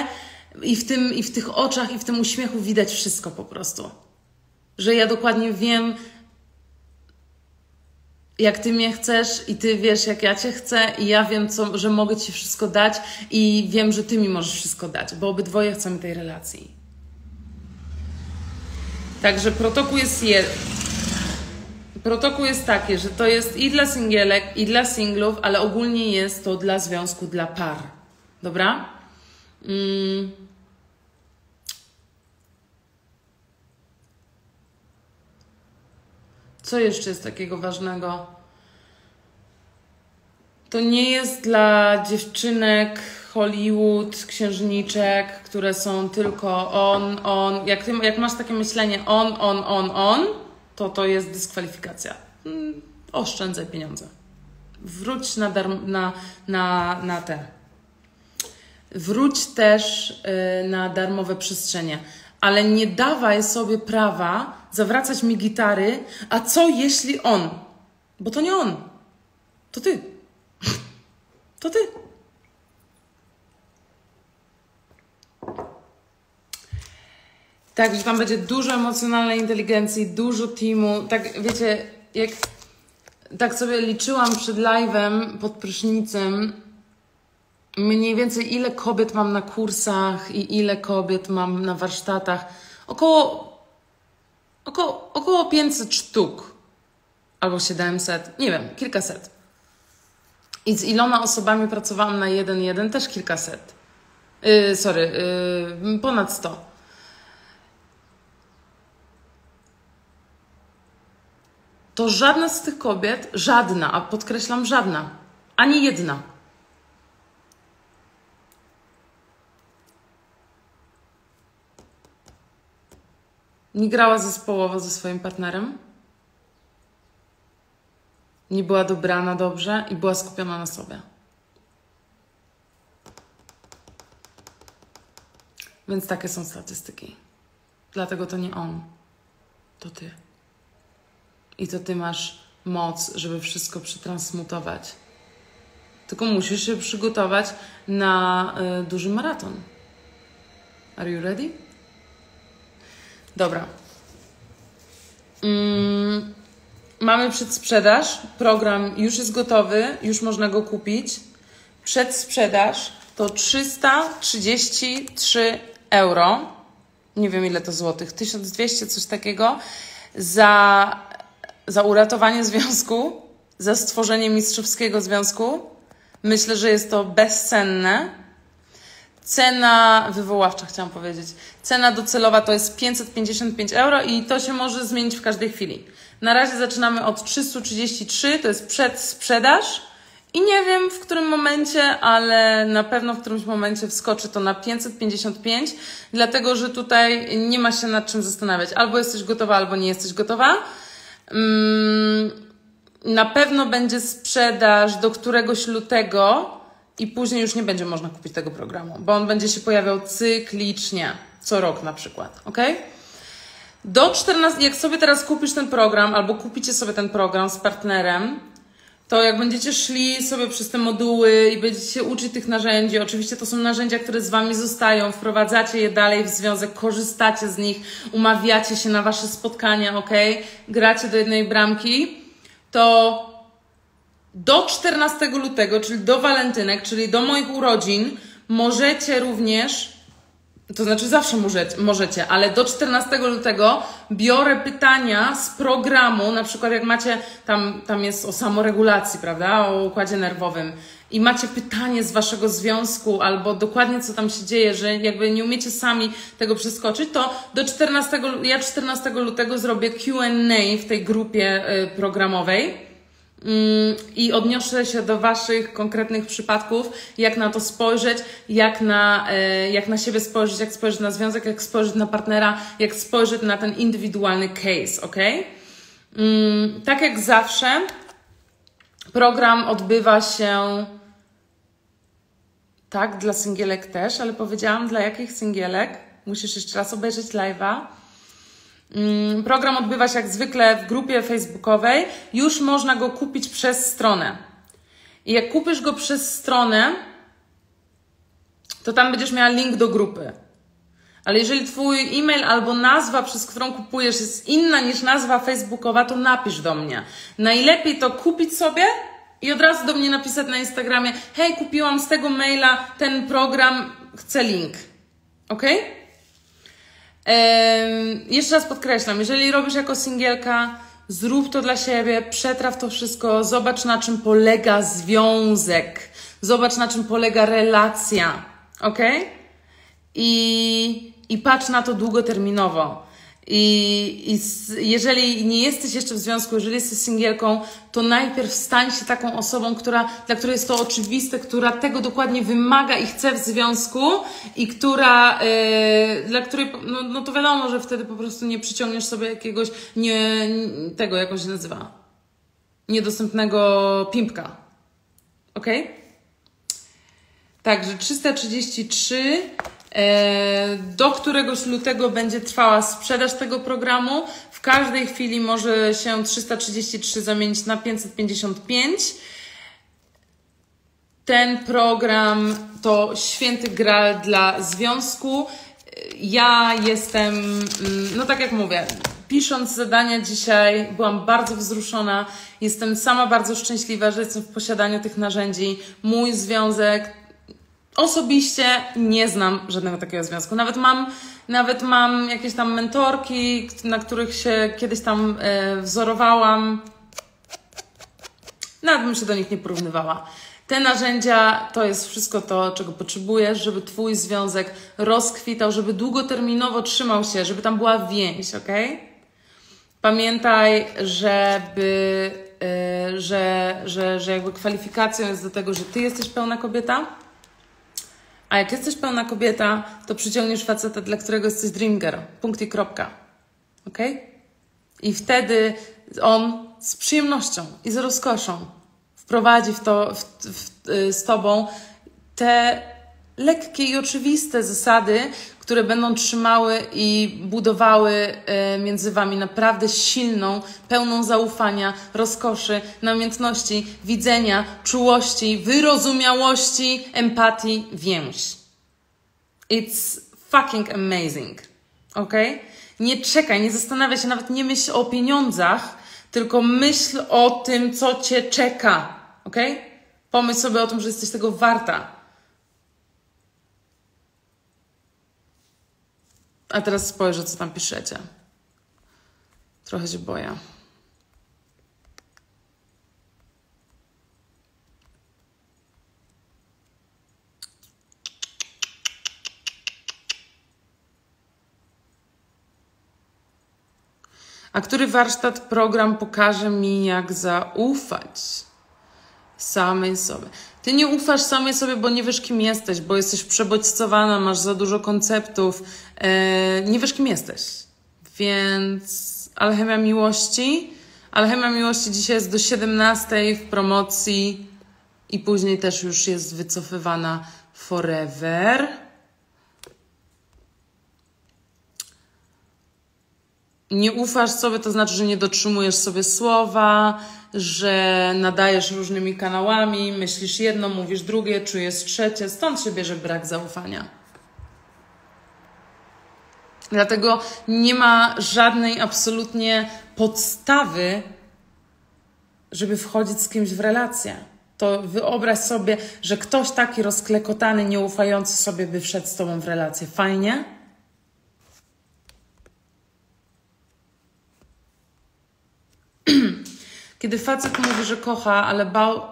i w, tym, i w tych oczach, i w tym uśmiechu widać wszystko po prostu. Że ja dokładnie wiem, jak ty mnie chcesz i ty wiesz, jak ja cię chcę i ja wiem, co, że mogę ci wszystko dać i wiem, że ty mi możesz wszystko dać, bo obydwoje chcemy tej relacji. Także protokół jest je... Protokół jest taki, że to jest i dla singielek, i dla singlów, ale ogólnie jest to dla związku, dla par. Dobra? Mm. Co jeszcze jest takiego ważnego? To nie jest dla dziewczynek Hollywood, księżniczek, które są tylko on, on. Jak, ty, jak masz takie myślenie on, on, on, on, to to jest dyskwalifikacja. Hmm, oszczędzaj pieniądze. Wróć na, darm, na, na, na te. Wróć też y, na darmowe przestrzenie, ale nie dawaj sobie prawa zawracać mi gitary, a co jeśli on? Bo to nie on, to ty. To ty. Tak, że tam będzie dużo emocjonalnej inteligencji, dużo teamu. Tak, wiecie, jak tak sobie liczyłam przed live'em pod prysznicem, mniej więcej ile kobiet mam na kursach i ile kobiet mam na warsztatach. Około, około, około 500 sztuk albo 700, nie wiem, kilkaset. I z iloma osobami pracowałam na jeden jeden, też kilkaset. Yy, sorry, yy, ponad 100. To żadna z tych kobiet, żadna, a podkreślam żadna, ani jedna Nie grała zespołowo ze swoim partnerem. Nie była dobrana dobrze i była skupiona na sobie. Więc takie są statystyki. Dlatego to nie on, to ty. I to ty masz moc, żeby wszystko przetransmutować. Tylko musisz się przygotować na y, duży maraton. Are you ready? Dobra. Mm, mamy przedsprzedaż. Program już jest gotowy, już można go kupić. Przedsprzedaż to 333 euro. Nie wiem ile to złotych. 1200, coś takiego. Za, za uratowanie związku, za stworzenie mistrzowskiego związku. Myślę, że jest to bezcenne. Cena wywoławcza, chciałam powiedzieć. Cena docelowa to jest 555 euro i to się może zmienić w każdej chwili. Na razie zaczynamy od 333, to jest przedsprzedaż. I nie wiem w którym momencie, ale na pewno w którymś momencie wskoczy to na 555, dlatego że tutaj nie ma się nad czym zastanawiać. Albo jesteś gotowa, albo nie jesteś gotowa. Mm, na pewno będzie sprzedaż do któregoś lutego i później już nie będzie można kupić tego programu, bo on będzie się pojawiał cyklicznie, co rok na przykład, ok? Do 14, jak sobie teraz kupisz ten program, albo kupicie sobie ten program z partnerem, to jak będziecie szli sobie przez te moduły i będziecie uczyć tych narzędzi, oczywiście to są narzędzia, które z Wami zostają, wprowadzacie je dalej w związek, korzystacie z nich, umawiacie się na Wasze spotkania, ok? Gracie do jednej bramki, to do 14 lutego, czyli do walentynek, czyli do moich urodzin, możecie również, to znaczy zawsze możecie, możecie, ale do 14 lutego biorę pytania z programu, na przykład jak macie, tam, tam jest o samoregulacji, prawda, o układzie nerwowym i macie pytanie z waszego związku albo dokładnie co tam się dzieje, że jakby nie umiecie sami tego przeskoczyć, to do 14, ja 14 lutego zrobię Q&A w tej grupie y, programowej i odniosę się do Waszych konkretnych przypadków, jak na to spojrzeć, jak na, e, jak na siebie spojrzeć, jak spojrzeć na związek, jak spojrzeć na partnera, jak spojrzeć na ten indywidualny case, ok? Mm, tak jak zawsze, program odbywa się tak, dla singielek też, ale powiedziałam dla jakich singielek. Musisz jeszcze raz obejrzeć live'a. Mm, program odbywa się jak zwykle w grupie facebookowej. Już można go kupić przez stronę. I jak kupisz go przez stronę, to tam będziesz miała link do grupy. Ale jeżeli Twój e-mail albo nazwa, przez którą kupujesz, jest inna niż nazwa facebookowa, to napisz do mnie. Najlepiej to kupić sobie i od razu do mnie napisać na Instagramie: Hej, kupiłam z tego maila ten program, chcę link. Ok? Jeszcze raz podkreślam, jeżeli robisz jako singielka, zrób to dla siebie, przetraw to wszystko, zobacz na czym polega związek, zobacz na czym polega relacja, ok? I, i patrz na to długoterminowo. I, I jeżeli nie jesteś jeszcze w związku, jeżeli jesteś singielką, to najpierw stań się taką osobą, która, dla której jest to oczywiste, która tego dokładnie wymaga i chce w związku i która, yy, dla której, no, no to wiadomo, że wtedy po prostu nie przyciągniesz sobie jakiegoś, nie, tego, jak on się nazywa, niedostępnego pimpka. Ok? Także 333 E, do któregoś lutego będzie trwała sprzedaż tego programu. W każdej chwili może się 333 zamienić na 555. Ten program to święty gral dla związku. Ja jestem, mm, no tak jak mówię, pisząc zadania dzisiaj, byłam bardzo wzruszona. Jestem sama bardzo szczęśliwa, że jestem w posiadaniu tych narzędzi. Mój związek Osobiście nie znam żadnego takiego związku. Nawet mam, nawet mam jakieś tam mentorki, na których się kiedyś tam e, wzorowałam. Nawet bym się do nich nie porównywała. Te narzędzia to jest wszystko to, czego potrzebujesz, żeby Twój związek rozkwitał, żeby długoterminowo trzymał się, żeby tam była więź, ok? Pamiętaj, żeby, yy, że, że, że jakby kwalifikacją jest do tego, że Ty jesteś pełna kobieta, a jak jesteś pełna kobieta, to przyciągniesz faceta, dla którego jesteś girl. Punkt i kropka. Ok? I wtedy on z przyjemnością i z rozkoszą wprowadzi w to, w, w, y, z tobą te lekkie i oczywiste zasady, które będą trzymały i budowały e, między Wami naprawdę silną, pełną zaufania, rozkoszy, namiętności, widzenia, czułości, wyrozumiałości, empatii więź. It's fucking amazing. Ok? Nie czekaj, nie zastanawiaj się, nawet nie myśl o pieniądzach, tylko myśl o tym, co Cię czeka. Ok? Pomyśl sobie o tym, że jesteś tego warta A teraz spojrzę, co tam piszecie. Trochę się boję. A który warsztat, program pokaże mi, jak zaufać samej sobie? Ty nie ufasz samej sobie, bo nie wiesz, kim jesteś, bo jesteś przebodźcowana, masz za dużo konceptów, e, nie wiesz, kim jesteś. Więc Alchemia Miłości. Alchemia Miłości dzisiaj jest do 17 w promocji i później też już jest wycofywana forever. Nie ufasz sobie, to znaczy, że nie dotrzymujesz sobie słowa, że nadajesz różnymi kanałami, myślisz jedno, mówisz drugie, czujesz trzecie, stąd się bierze brak zaufania. Dlatego nie ma żadnej absolutnie podstawy, żeby wchodzić z kimś w relację. To wyobraź sobie, że ktoś taki rozklekotany, nieufający sobie by wszedł z tobą w relację. Fajnie? Kiedy facet mówi, że kocha, ale bał,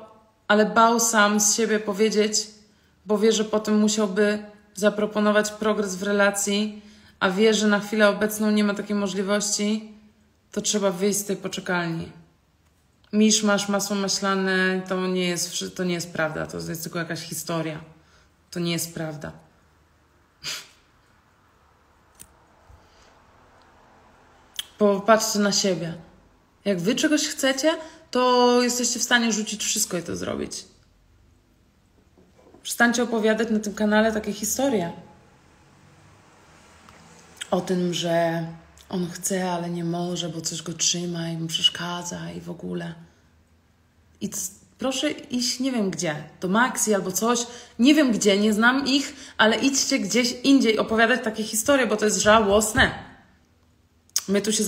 ale bał sam z siebie powiedzieć, bo wie, że potem musiałby zaproponować progres w relacji, a wie, że na chwilę obecną nie ma takiej możliwości, to trzeba wyjść z tej poczekalni. misz masz masło maślane, to nie jest, to nie jest prawda, to jest tylko jakaś historia. To nie jest prawda. Popatrzcie na siebie. Jak wy czegoś chcecie, to jesteście w stanie rzucić wszystko i to zrobić. Przestańcie opowiadać na tym kanale takie historie. O tym, że on chce, ale nie może, bo coś go trzyma i mu przeszkadza i w ogóle. I proszę iść nie wiem gdzie, do Maxi albo coś, nie wiem gdzie, nie znam ich, ale idźcie gdzieś indziej opowiadać takie historie, bo to jest żałosne. My tu się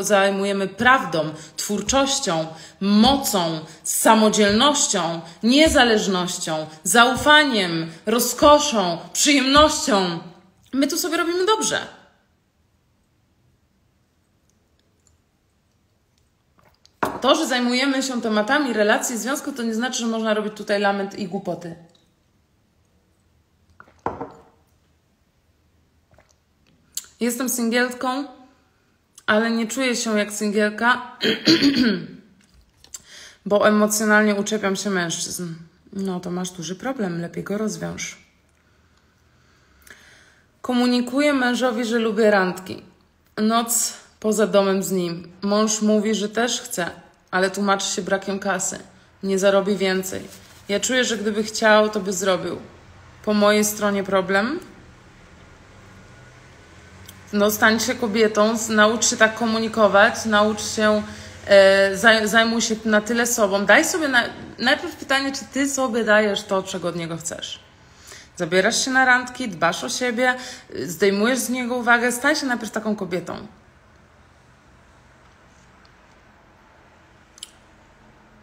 zajmujemy prawdą, twórczością, mocą, samodzielnością, niezależnością, zaufaniem, rozkoszą, przyjemnością. My tu sobie robimy dobrze. To, że zajmujemy się tematami relacji, związku, to nie znaczy, że można robić tutaj lament i głupoty. Jestem singielką, ale nie czuję się jak singielka, bo emocjonalnie uczepiam się mężczyzn. No to masz duży problem, lepiej go rozwiąż. Komunikuję mężowi, że lubię randki. Noc poza domem z nim. Mąż mówi, że też chce, ale tłumaczy się brakiem kasy. Nie zarobi więcej. Ja czuję, że gdyby chciał, to by zrobił. Po mojej stronie problem. No, stań się kobietą, naucz się tak komunikować, naucz się, e, zajmuj się na tyle sobą. Daj sobie na, najpierw pytanie, czy ty sobie dajesz to, czego od niego chcesz. Zabierasz się na randki, dbasz o siebie, zdejmujesz z niego uwagę, stań się najpierw taką kobietą.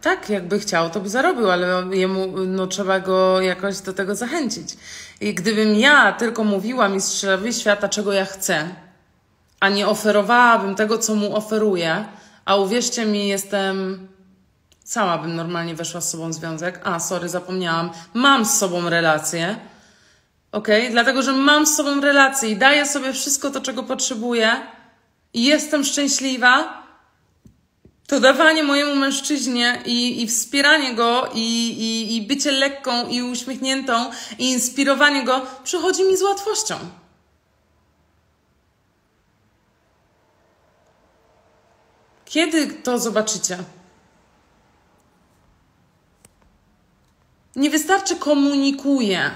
Tak, jakby chciał, to by zarobił, ale jemu, no, trzeba go jakoś do tego zachęcić. I gdybym ja tylko mówiła mistrzowi świata, czego ja chcę, a nie oferowałabym tego, co mu oferuję, a uwierzcie mi, jestem. Sama bym normalnie weszła z sobą w związek. A, sorry, zapomniałam. Mam z sobą relację. Ok? Dlatego, że mam z sobą relację i daję sobie wszystko to, czego potrzebuję i jestem szczęśliwa, to dawanie mojemu mężczyźnie i, i wspieranie go i, i, i bycie lekką i uśmiechniętą i inspirowanie go przychodzi mi z łatwością. Kiedy to zobaczycie? Nie wystarczy komunikuje.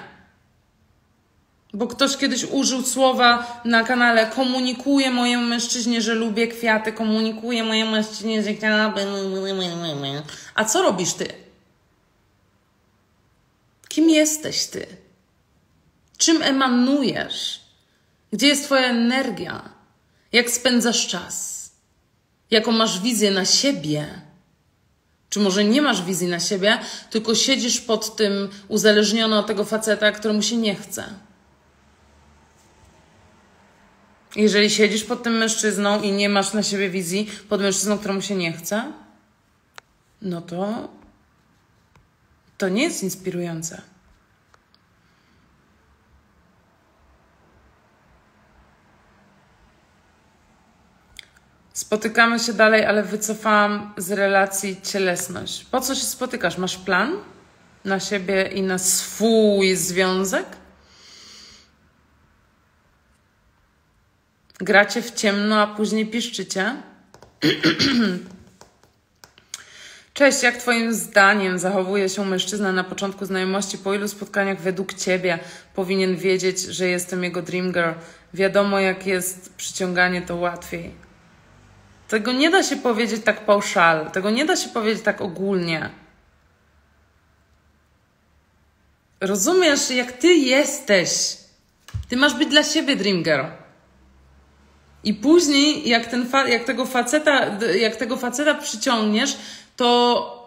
Bo ktoś kiedyś użył słowa na kanale komunikuję mojemu mężczyźnie, że lubię kwiaty, komunikuję mojemu mężczyźnie, że chciałabym... A co robisz ty? Kim jesteś ty? Czym emanujesz? Gdzie jest twoja energia? Jak spędzasz czas? Jaką masz wizję na siebie? Czy może nie masz wizji na siebie, tylko siedzisz pod tym uzależniony od tego faceta, któremu się nie chce? Jeżeli siedzisz pod tym mężczyzną i nie masz na siebie wizji pod mężczyzną, któremu się nie chce, no to to nie jest inspirujące. Spotykamy się dalej, ale wycofałam z relacji cielesność. Po co się spotykasz? Masz plan na siebie i na swój związek? Gracie w ciemno, a później piszczycie? Cześć, jak Twoim zdaniem zachowuje się mężczyzna na początku znajomości? Po ilu spotkaniach według Ciebie powinien wiedzieć, że jestem jego dream girl? Wiadomo, jak jest przyciąganie, to łatwiej. Tego nie da się powiedzieć tak pauszal, tego nie da się powiedzieć tak ogólnie. Rozumiesz, jak ty jesteś. Ty masz być dla siebie dream girl. I później, jak, ten jak, tego faceta, jak tego faceta przyciągniesz, to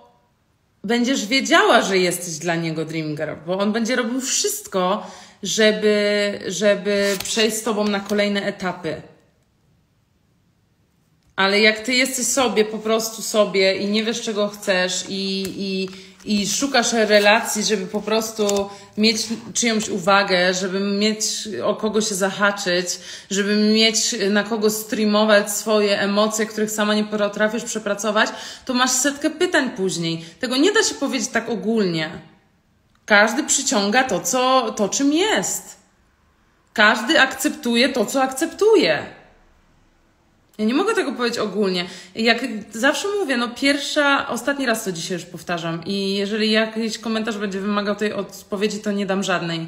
będziesz wiedziała, że jesteś dla niego dream girl, bo on będzie robił wszystko, żeby, żeby przejść z tobą na kolejne etapy. Ale jak ty jesteś sobie, po prostu sobie i nie wiesz, czego chcesz i, i, i szukasz relacji, żeby po prostu mieć czyjąś uwagę, żeby mieć o kogo się zahaczyć, żeby mieć na kogo streamować swoje emocje, których sama nie potrafisz przepracować, to masz setkę pytań później. Tego nie da się powiedzieć tak ogólnie. Każdy przyciąga to, co, to czym jest. Każdy akceptuje to, co akceptuje. Ja nie mogę tego powiedzieć ogólnie. Jak zawsze mówię, no pierwsza, ostatni raz to dzisiaj już powtarzam i jeżeli jakiś komentarz będzie wymagał tej odpowiedzi, to nie dam żadnej.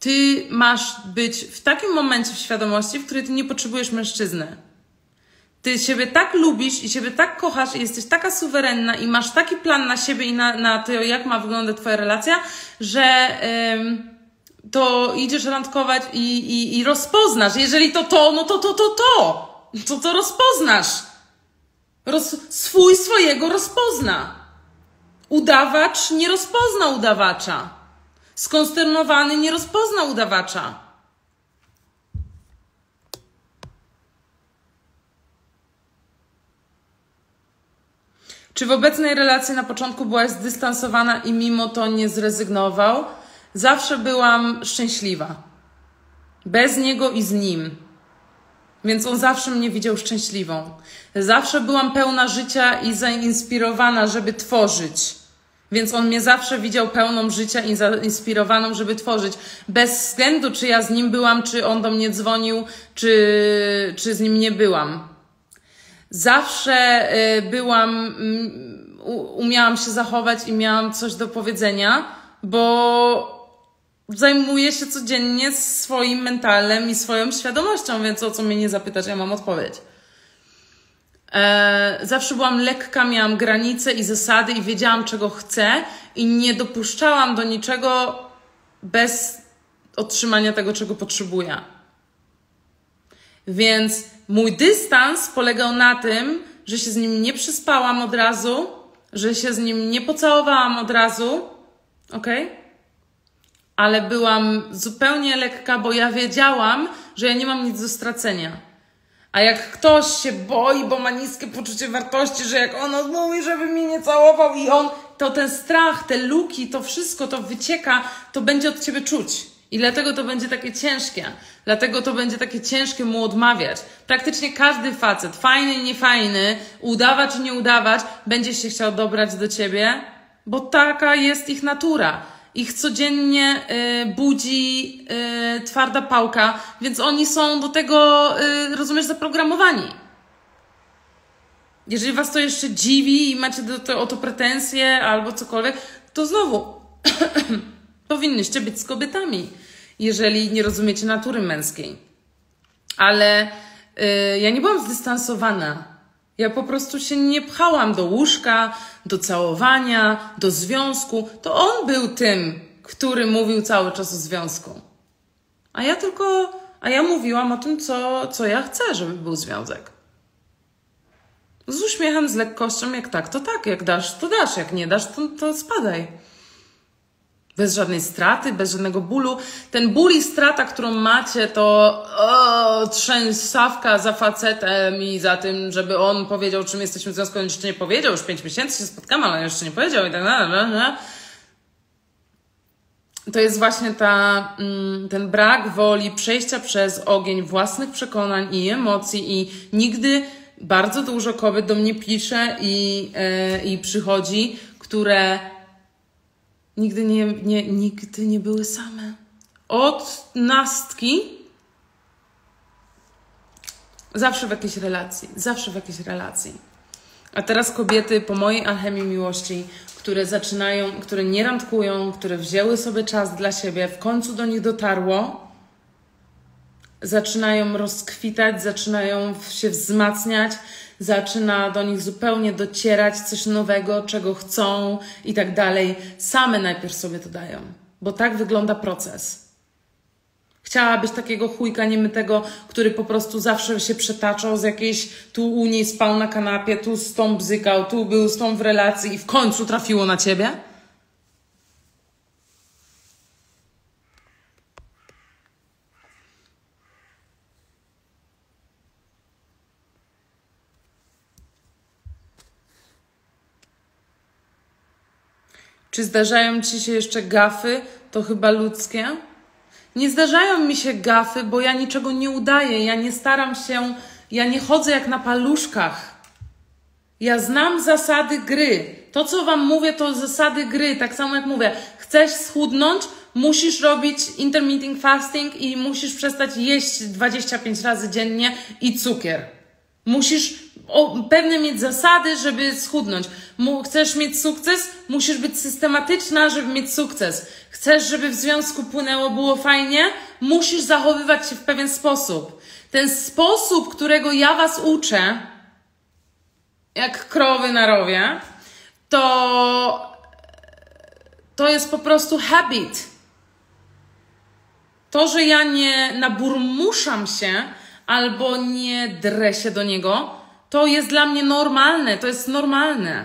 Ty masz być w takim momencie w świadomości, w której ty nie potrzebujesz mężczyzny. Ty siebie tak lubisz i siebie tak kochasz i jesteś taka suwerenna i masz taki plan na siebie i na, na to, jak ma wyglądać twoja relacja, że... Ym, to idziesz randkować i, i, i rozpoznasz. Jeżeli to to, no to to, to, to to to rozpoznasz. Roz, swój swojego rozpozna. Udawacz nie rozpozna udawacza. Skonsternowany nie rozpozna udawacza. Czy w obecnej relacji na początku byłaś zdystansowana i mimo to nie zrezygnował? Zawsze byłam szczęśliwa. Bez niego i z nim. Więc on zawsze mnie widział szczęśliwą. Zawsze byłam pełna życia i zainspirowana, żeby tworzyć. Więc on mnie zawsze widział pełną życia i zainspirowaną, żeby tworzyć. Bez względu, czy ja z nim byłam, czy on do mnie dzwonił, czy, czy z nim nie byłam. Zawsze y, byłam, mm, umiałam się zachować i miałam coś do powiedzenia, bo zajmuję się codziennie swoim mentalem i swoją świadomością, więc o co mnie nie zapytać, ja mam odpowiedź. E, zawsze byłam lekka, miałam granice i zasady i wiedziałam, czego chcę i nie dopuszczałam do niczego bez otrzymania tego, czego potrzebuję. Więc mój dystans polegał na tym, że się z nim nie przyspałam od razu, że się z nim nie pocałowałam od razu, ok? Ale byłam zupełnie lekka, bo ja wiedziałam, że ja nie mam nic do stracenia. A jak ktoś się boi, bo ma niskie poczucie wartości, że jak ono mówi, żeby mnie nie całował i on, to ten strach, te luki, to wszystko, to wycieka, to będzie od ciebie czuć. I dlatego to będzie takie ciężkie. Dlatego to będzie takie ciężkie mu odmawiać. Praktycznie każdy facet, fajny, niefajny, udawać nie udawać, będzie się chciał dobrać do ciebie, bo taka jest ich natura ich codziennie y, budzi y, twarda pałka, więc oni są do tego, y, rozumiesz, zaprogramowani. Jeżeli was to jeszcze dziwi i macie do to, o to pretensje albo cokolwiek, to znowu powinnyście być z kobietami, jeżeli nie rozumiecie natury męskiej. Ale y, ja nie byłam zdystansowana ja po prostu się nie pchałam do łóżka, do całowania, do związku. To on był tym, który mówił cały czas o związku. A ja tylko, a ja mówiłam o tym, co, co ja chcę, żeby był związek. Z uśmiechem, z lekkością, jak tak, to tak, jak dasz, to dasz, jak nie dasz, to, to spadaj. Bez żadnej straty, bez żadnego bólu. Ten ból i strata, którą macie, to trzęsawka za facetem i za tym, żeby on powiedział, czym jesteśmy w związku. On jeszcze nie powiedział, już pięć miesięcy się spotkamy, ale jeszcze nie powiedział i tak dalej. To jest właśnie ta, mm, ten brak woli przejścia przez ogień własnych przekonań i emocji i nigdy bardzo dużo kobiet do mnie pisze i, yy, i przychodzi, które Nigdy nie, nie, nigdy nie były same. Od nastki zawsze w jakiejś relacji, zawsze w jakiejś relacji. A teraz kobiety po mojej alchemii miłości, które zaczynają, które nie randkują, które wzięły sobie czas dla siebie, w końcu do nich dotarło, zaczynają rozkwitać, zaczynają się wzmacniać, zaczyna do nich zupełnie docierać coś nowego, czego chcą i tak dalej. Same najpierw sobie to dają, bo tak wygląda proces. Chciałabyś takiego chujka niemytego, który po prostu zawsze się przetaczał z jakiejś, tu u niej spał na kanapie, tu z tą bzykał, tu był z tą w relacji i w końcu trafiło na ciebie? Czy zdarzają ci się jeszcze gafy? To chyba ludzkie. Nie zdarzają mi się gafy, bo ja niczego nie udaję. Ja nie staram się, ja nie chodzę jak na paluszkach. Ja znam zasady gry. To, co Wam mówię, to zasady gry. Tak samo jak mówię, chcesz schudnąć, musisz robić intermittent fasting i musisz przestać jeść 25 razy dziennie i cukier. Musisz o, pewne mieć zasady, żeby schudnąć. Chcesz mieć sukces? Musisz być systematyczna, żeby mieć sukces. Chcesz, żeby w związku płynęło, było fajnie? Musisz zachowywać się w pewien sposób. Ten sposób, którego ja Was uczę, jak krowy na rowie, to, to jest po prostu habit. To, że ja nie naburmuszam się albo nie drę się do niego, to jest dla mnie normalne, to jest normalne.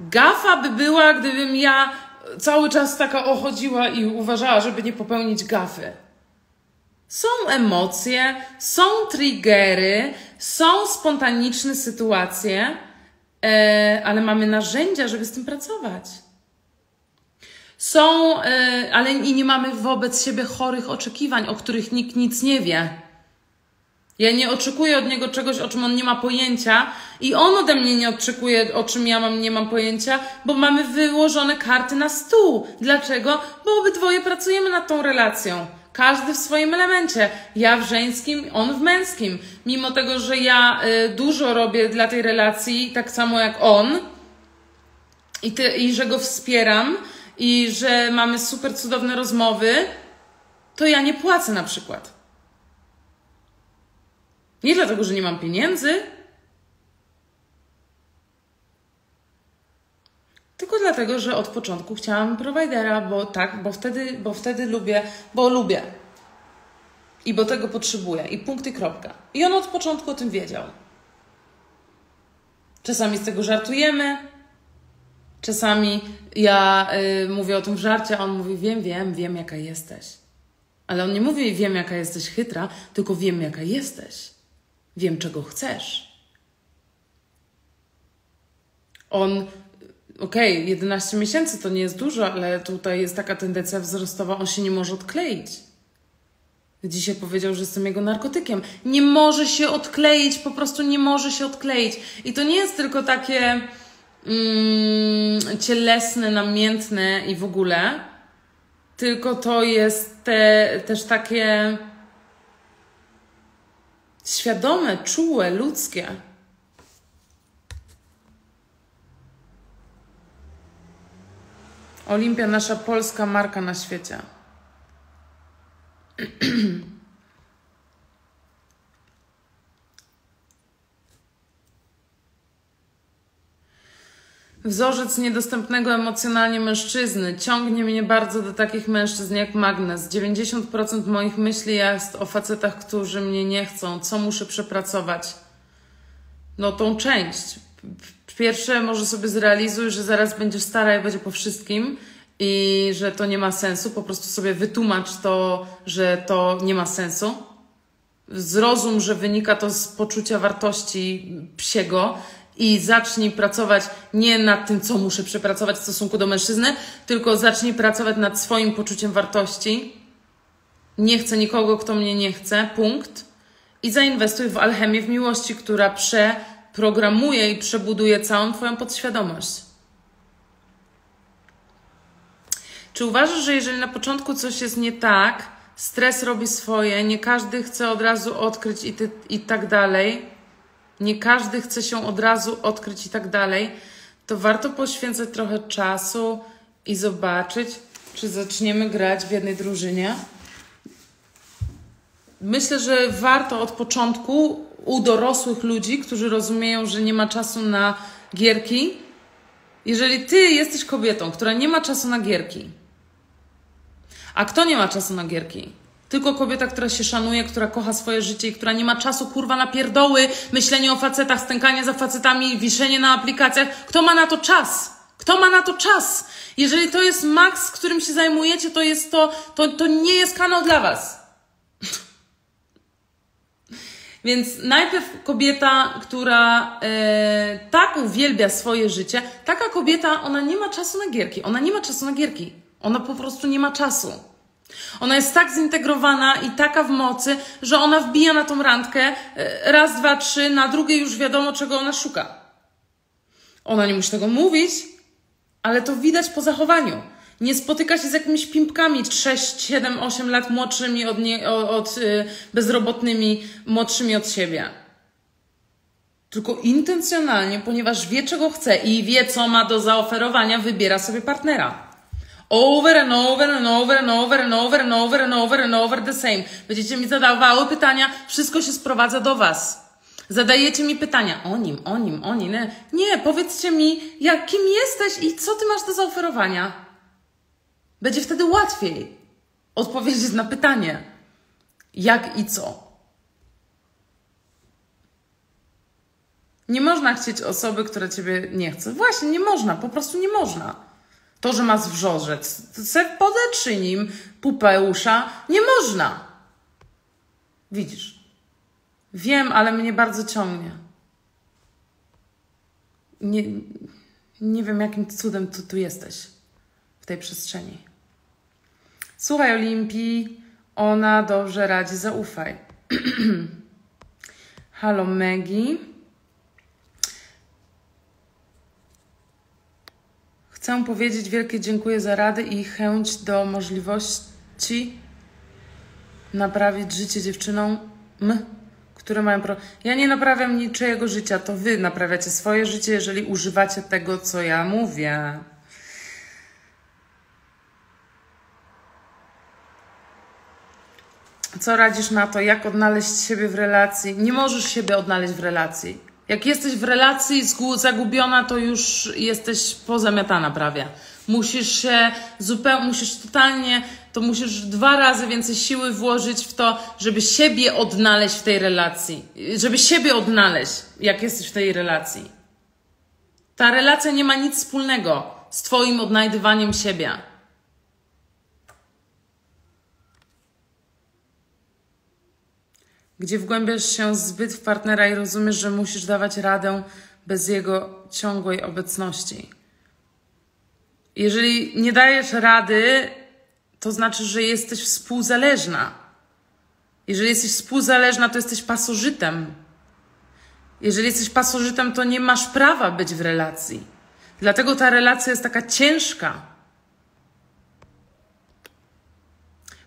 Gafa by była, gdybym ja cały czas taka ochodziła i uważała, żeby nie popełnić gafy. Są emocje, są triggery, są spontaniczne sytuacje, e, ale mamy narzędzia, żeby z tym pracować. Są, e, ale i nie mamy wobec siebie chorych oczekiwań, o których nikt nic nie wie. Ja nie oczekuję od niego czegoś, o czym on nie ma pojęcia, i on ode mnie nie oczekuje, o czym ja mam, nie mam pojęcia, bo mamy wyłożone karty na stół. Dlaczego? Bo obydwoje pracujemy nad tą relacją. Każdy w swoim elemencie. Ja w żeńskim, on w męskim. Mimo tego, że ja y, dużo robię dla tej relacji, tak samo jak on, i, ty, i że go wspieram, i że mamy super cudowne rozmowy, to ja nie płacę na przykład. Nie dlatego, że nie mam pieniędzy, tylko dlatego, że od początku chciałam providera, bo tak, bo wtedy, bo wtedy lubię, bo lubię. I bo tego potrzebuję. I punkty kropka. I on od początku o tym wiedział. Czasami z tego żartujemy, czasami ja y, mówię o tym w żarcie, a on mówi: Wiem, wiem, wiem, jaka jesteś. Ale on nie mówi: Wiem, jaka jesteś chytra, tylko wiem, jaka jesteś. Wiem, czego chcesz. On okej, okay, 11 miesięcy to nie jest dużo, ale tutaj jest taka tendencja wzrostowa, on się nie może odkleić. Dzisiaj powiedział, że jestem jego narkotykiem. Nie może się odkleić, po prostu nie może się odkleić. I to nie jest tylko takie mm, cielesne, namiętne i w ogóle, tylko to jest te, też takie świadome, czułe, ludzkie. Olimpia, nasza polska marka na świecie. Wzorzec niedostępnego emocjonalnie mężczyzny ciągnie mnie bardzo do takich mężczyzn jak magnes. 90% moich myśli jest o facetach, którzy mnie nie chcą. Co muszę przepracować? No, tą część pierwsze może sobie zrealizuj, że zaraz będziesz stara i będzie po wszystkim i że to nie ma sensu. Po prostu sobie wytłumacz to, że to nie ma sensu. Zrozum, że wynika to z poczucia wartości psiego i zacznij pracować nie nad tym, co muszę przepracować w stosunku do mężczyzny, tylko zacznij pracować nad swoim poczuciem wartości. Nie chcę nikogo, kto mnie nie chce, punkt. I zainwestuj w alchemię w miłości, która prze programuje i przebuduje całą Twoją podświadomość. Czy uważasz, że jeżeli na początku coś jest nie tak, stres robi swoje, nie każdy chce od razu odkryć i, ty, i tak dalej, nie każdy chce się od razu odkryć i tak dalej, to warto poświęcać trochę czasu i zobaczyć, czy zaczniemy grać w jednej drużynie. Myślę, że warto od początku u dorosłych ludzi, którzy rozumieją, że nie ma czasu na gierki. Jeżeli ty jesteś kobietą, która nie ma czasu na gierki, a kto nie ma czasu na gierki? Tylko kobieta, która się szanuje, która kocha swoje życie i która nie ma czasu, kurwa, na pierdoły, myślenie o facetach, stękanie za facetami, wiszenie na aplikacjach. Kto ma na to czas? Kto ma na to czas? Jeżeli to jest maks, którym się zajmujecie, to jest to, to, to nie jest kanał dla was. Więc najpierw kobieta, która e, tak uwielbia swoje życie, taka kobieta, ona nie ma czasu na gierki. Ona nie ma czasu na gierki. Ona po prostu nie ma czasu. Ona jest tak zintegrowana i taka w mocy, że ona wbija na tą randkę e, raz, dwa, trzy, na drugiej już wiadomo, czego ona szuka. Ona nie musi tego mówić, ale to widać po zachowaniu. Nie spotyka się z jakimiś pimpkami 6, 7, 8 lat młodszymi od, nie, od, y, bezrobotnymi, młodszymi od siebie. Tylko intencjonalnie, ponieważ wie, czego chce i wie, co ma do zaoferowania, wybiera sobie partnera. Over and over and over and over and over and over and over and over the same. Będziecie mi zadawały pytania, wszystko się sprowadza do Was. Zadajecie mi pytania o nim, o nim, o nim. Nie, powiedzcie mi, jak, kim jesteś i co ty masz do zaoferowania. Będzie wtedy łatwiej odpowiedzieć na pytanie, jak i co. Nie można chcieć osoby, która ciebie nie chce. Właśnie, nie można, po prostu nie można. To, że masz wrzorzec, se podetrzyj nim pupeusza, nie można. Widzisz. Wiem, ale mnie bardzo ciągnie. Nie, nie wiem, jakim cudem tu, tu jesteś w tej przestrzeni. Słuchaj Olimpii, ona dobrze radzi, zaufaj. Halo Megi. Chcę powiedzieć wielkie dziękuję za radę i chęć do możliwości naprawić życie dziewczynom, m, które mają pro. Ja nie naprawiam niczego życia, to wy naprawiacie swoje życie, jeżeli używacie tego, co ja mówię. Co radzisz na to, jak odnaleźć siebie w relacji? Nie możesz siebie odnaleźć w relacji. Jak jesteś w relacji zagubiona, to już jesteś pozamiatana prawie. Musisz się zupełnie, musisz totalnie, to musisz dwa razy więcej siły włożyć w to, żeby siebie odnaleźć w tej relacji. Żeby siebie odnaleźć, jak jesteś w tej relacji. Ta relacja nie ma nic wspólnego z Twoim odnajdywaniem siebie. Gdzie wgłębiasz się zbyt w partnera i rozumiesz, że musisz dawać radę bez jego ciągłej obecności. Jeżeli nie dajesz rady, to znaczy, że jesteś współzależna. Jeżeli jesteś współzależna, to jesteś pasożytem. Jeżeli jesteś pasożytem, to nie masz prawa być w relacji. Dlatego ta relacja jest taka ciężka.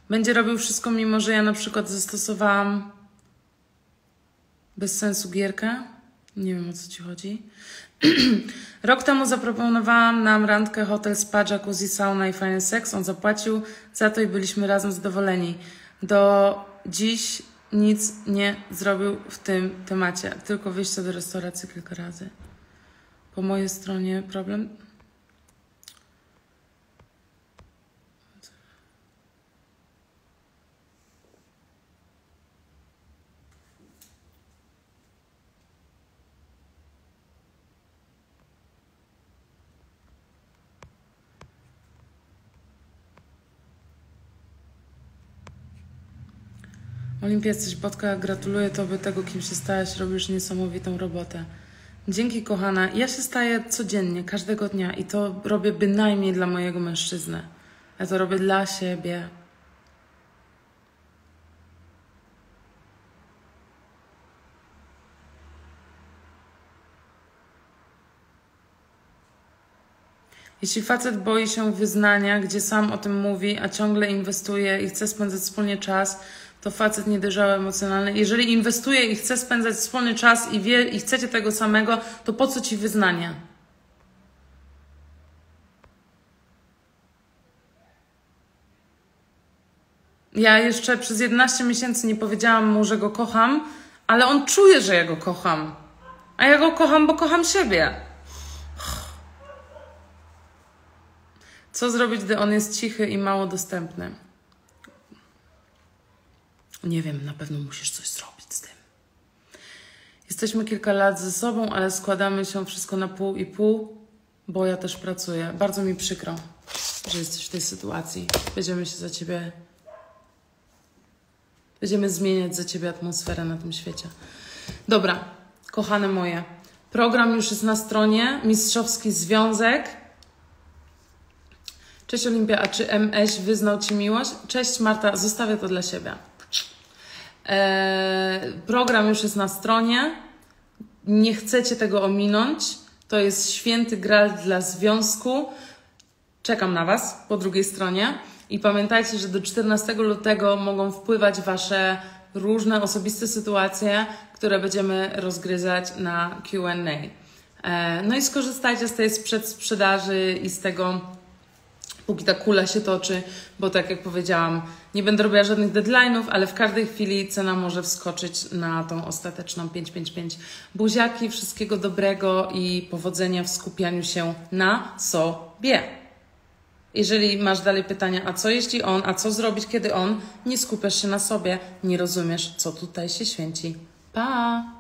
Będzie robił wszystko, mimo że ja na przykład zastosowałam bez sensu gierkę. Nie wiem o co ci chodzi. Rok temu zaproponowałam nam randkę hotel spa, jacuzzi, sauna i fajny seks. On zapłacił za to i byliśmy razem zadowoleni. Do dziś nic nie zrobił w tym temacie. Tylko wyjście do restauracji kilka razy. Po mojej stronie problem Olimpia, jesteś Botka, gratuluję Tobie tego, kim się stałeś, robisz niesamowitą robotę. Dzięki, kochana. Ja się staję codziennie, każdego dnia i to robię bynajmniej dla mojego mężczyzny. Ja to robię dla siebie. Jeśli facet boi się wyznania, gdzie sam o tym mówi, a ciągle inwestuje i chce spędzać wspólnie czas, to facet niedojrzały emocjonalny. Jeżeli inwestuje i chce spędzać wspólny czas i wie i chcecie tego samego, to po co ci wyznania? Ja jeszcze przez 11 miesięcy nie powiedziałam mu, że go kocham, ale on czuje, że ja go kocham. A ja go kocham, bo kocham siebie. Co zrobić, gdy on jest cichy i mało dostępny? Nie wiem, na pewno musisz coś zrobić z tym. Jesteśmy kilka lat ze sobą, ale składamy się wszystko na pół i pół, bo ja też pracuję. Bardzo mi przykro, że jesteś w tej sytuacji. Będziemy się za ciebie Będziemy zmieniać za ciebie atmosferę na tym świecie. Dobra, kochane moje. Program już jest na stronie. Mistrzowski Związek. Cześć Olimpia, a czy MŚ wyznał Ci miłość? Cześć Marta, zostawię to dla siebie. Eee, program już jest na stronie. Nie chcecie tego ominąć. To jest święty gral dla związku. Czekam na Was po drugiej stronie. I pamiętajcie, że do 14 lutego mogą wpływać Wasze różne osobiste sytuacje, które będziemy rozgryzać na QA. E, no i skorzystajcie z tej przedsprzedaży i z tego, póki ta kula się toczy, bo tak jak powiedziałam, nie będę robiła żadnych deadline'ów, ale w każdej chwili cena może wskoczyć na tą ostateczną 555. Buziaki, wszystkiego dobrego i powodzenia w skupianiu się na sobie. Jeżeli masz dalej pytania, a co jeśli on, a co zrobić, kiedy on, nie skupiasz się na sobie, nie rozumiesz, co tutaj się święci. Pa!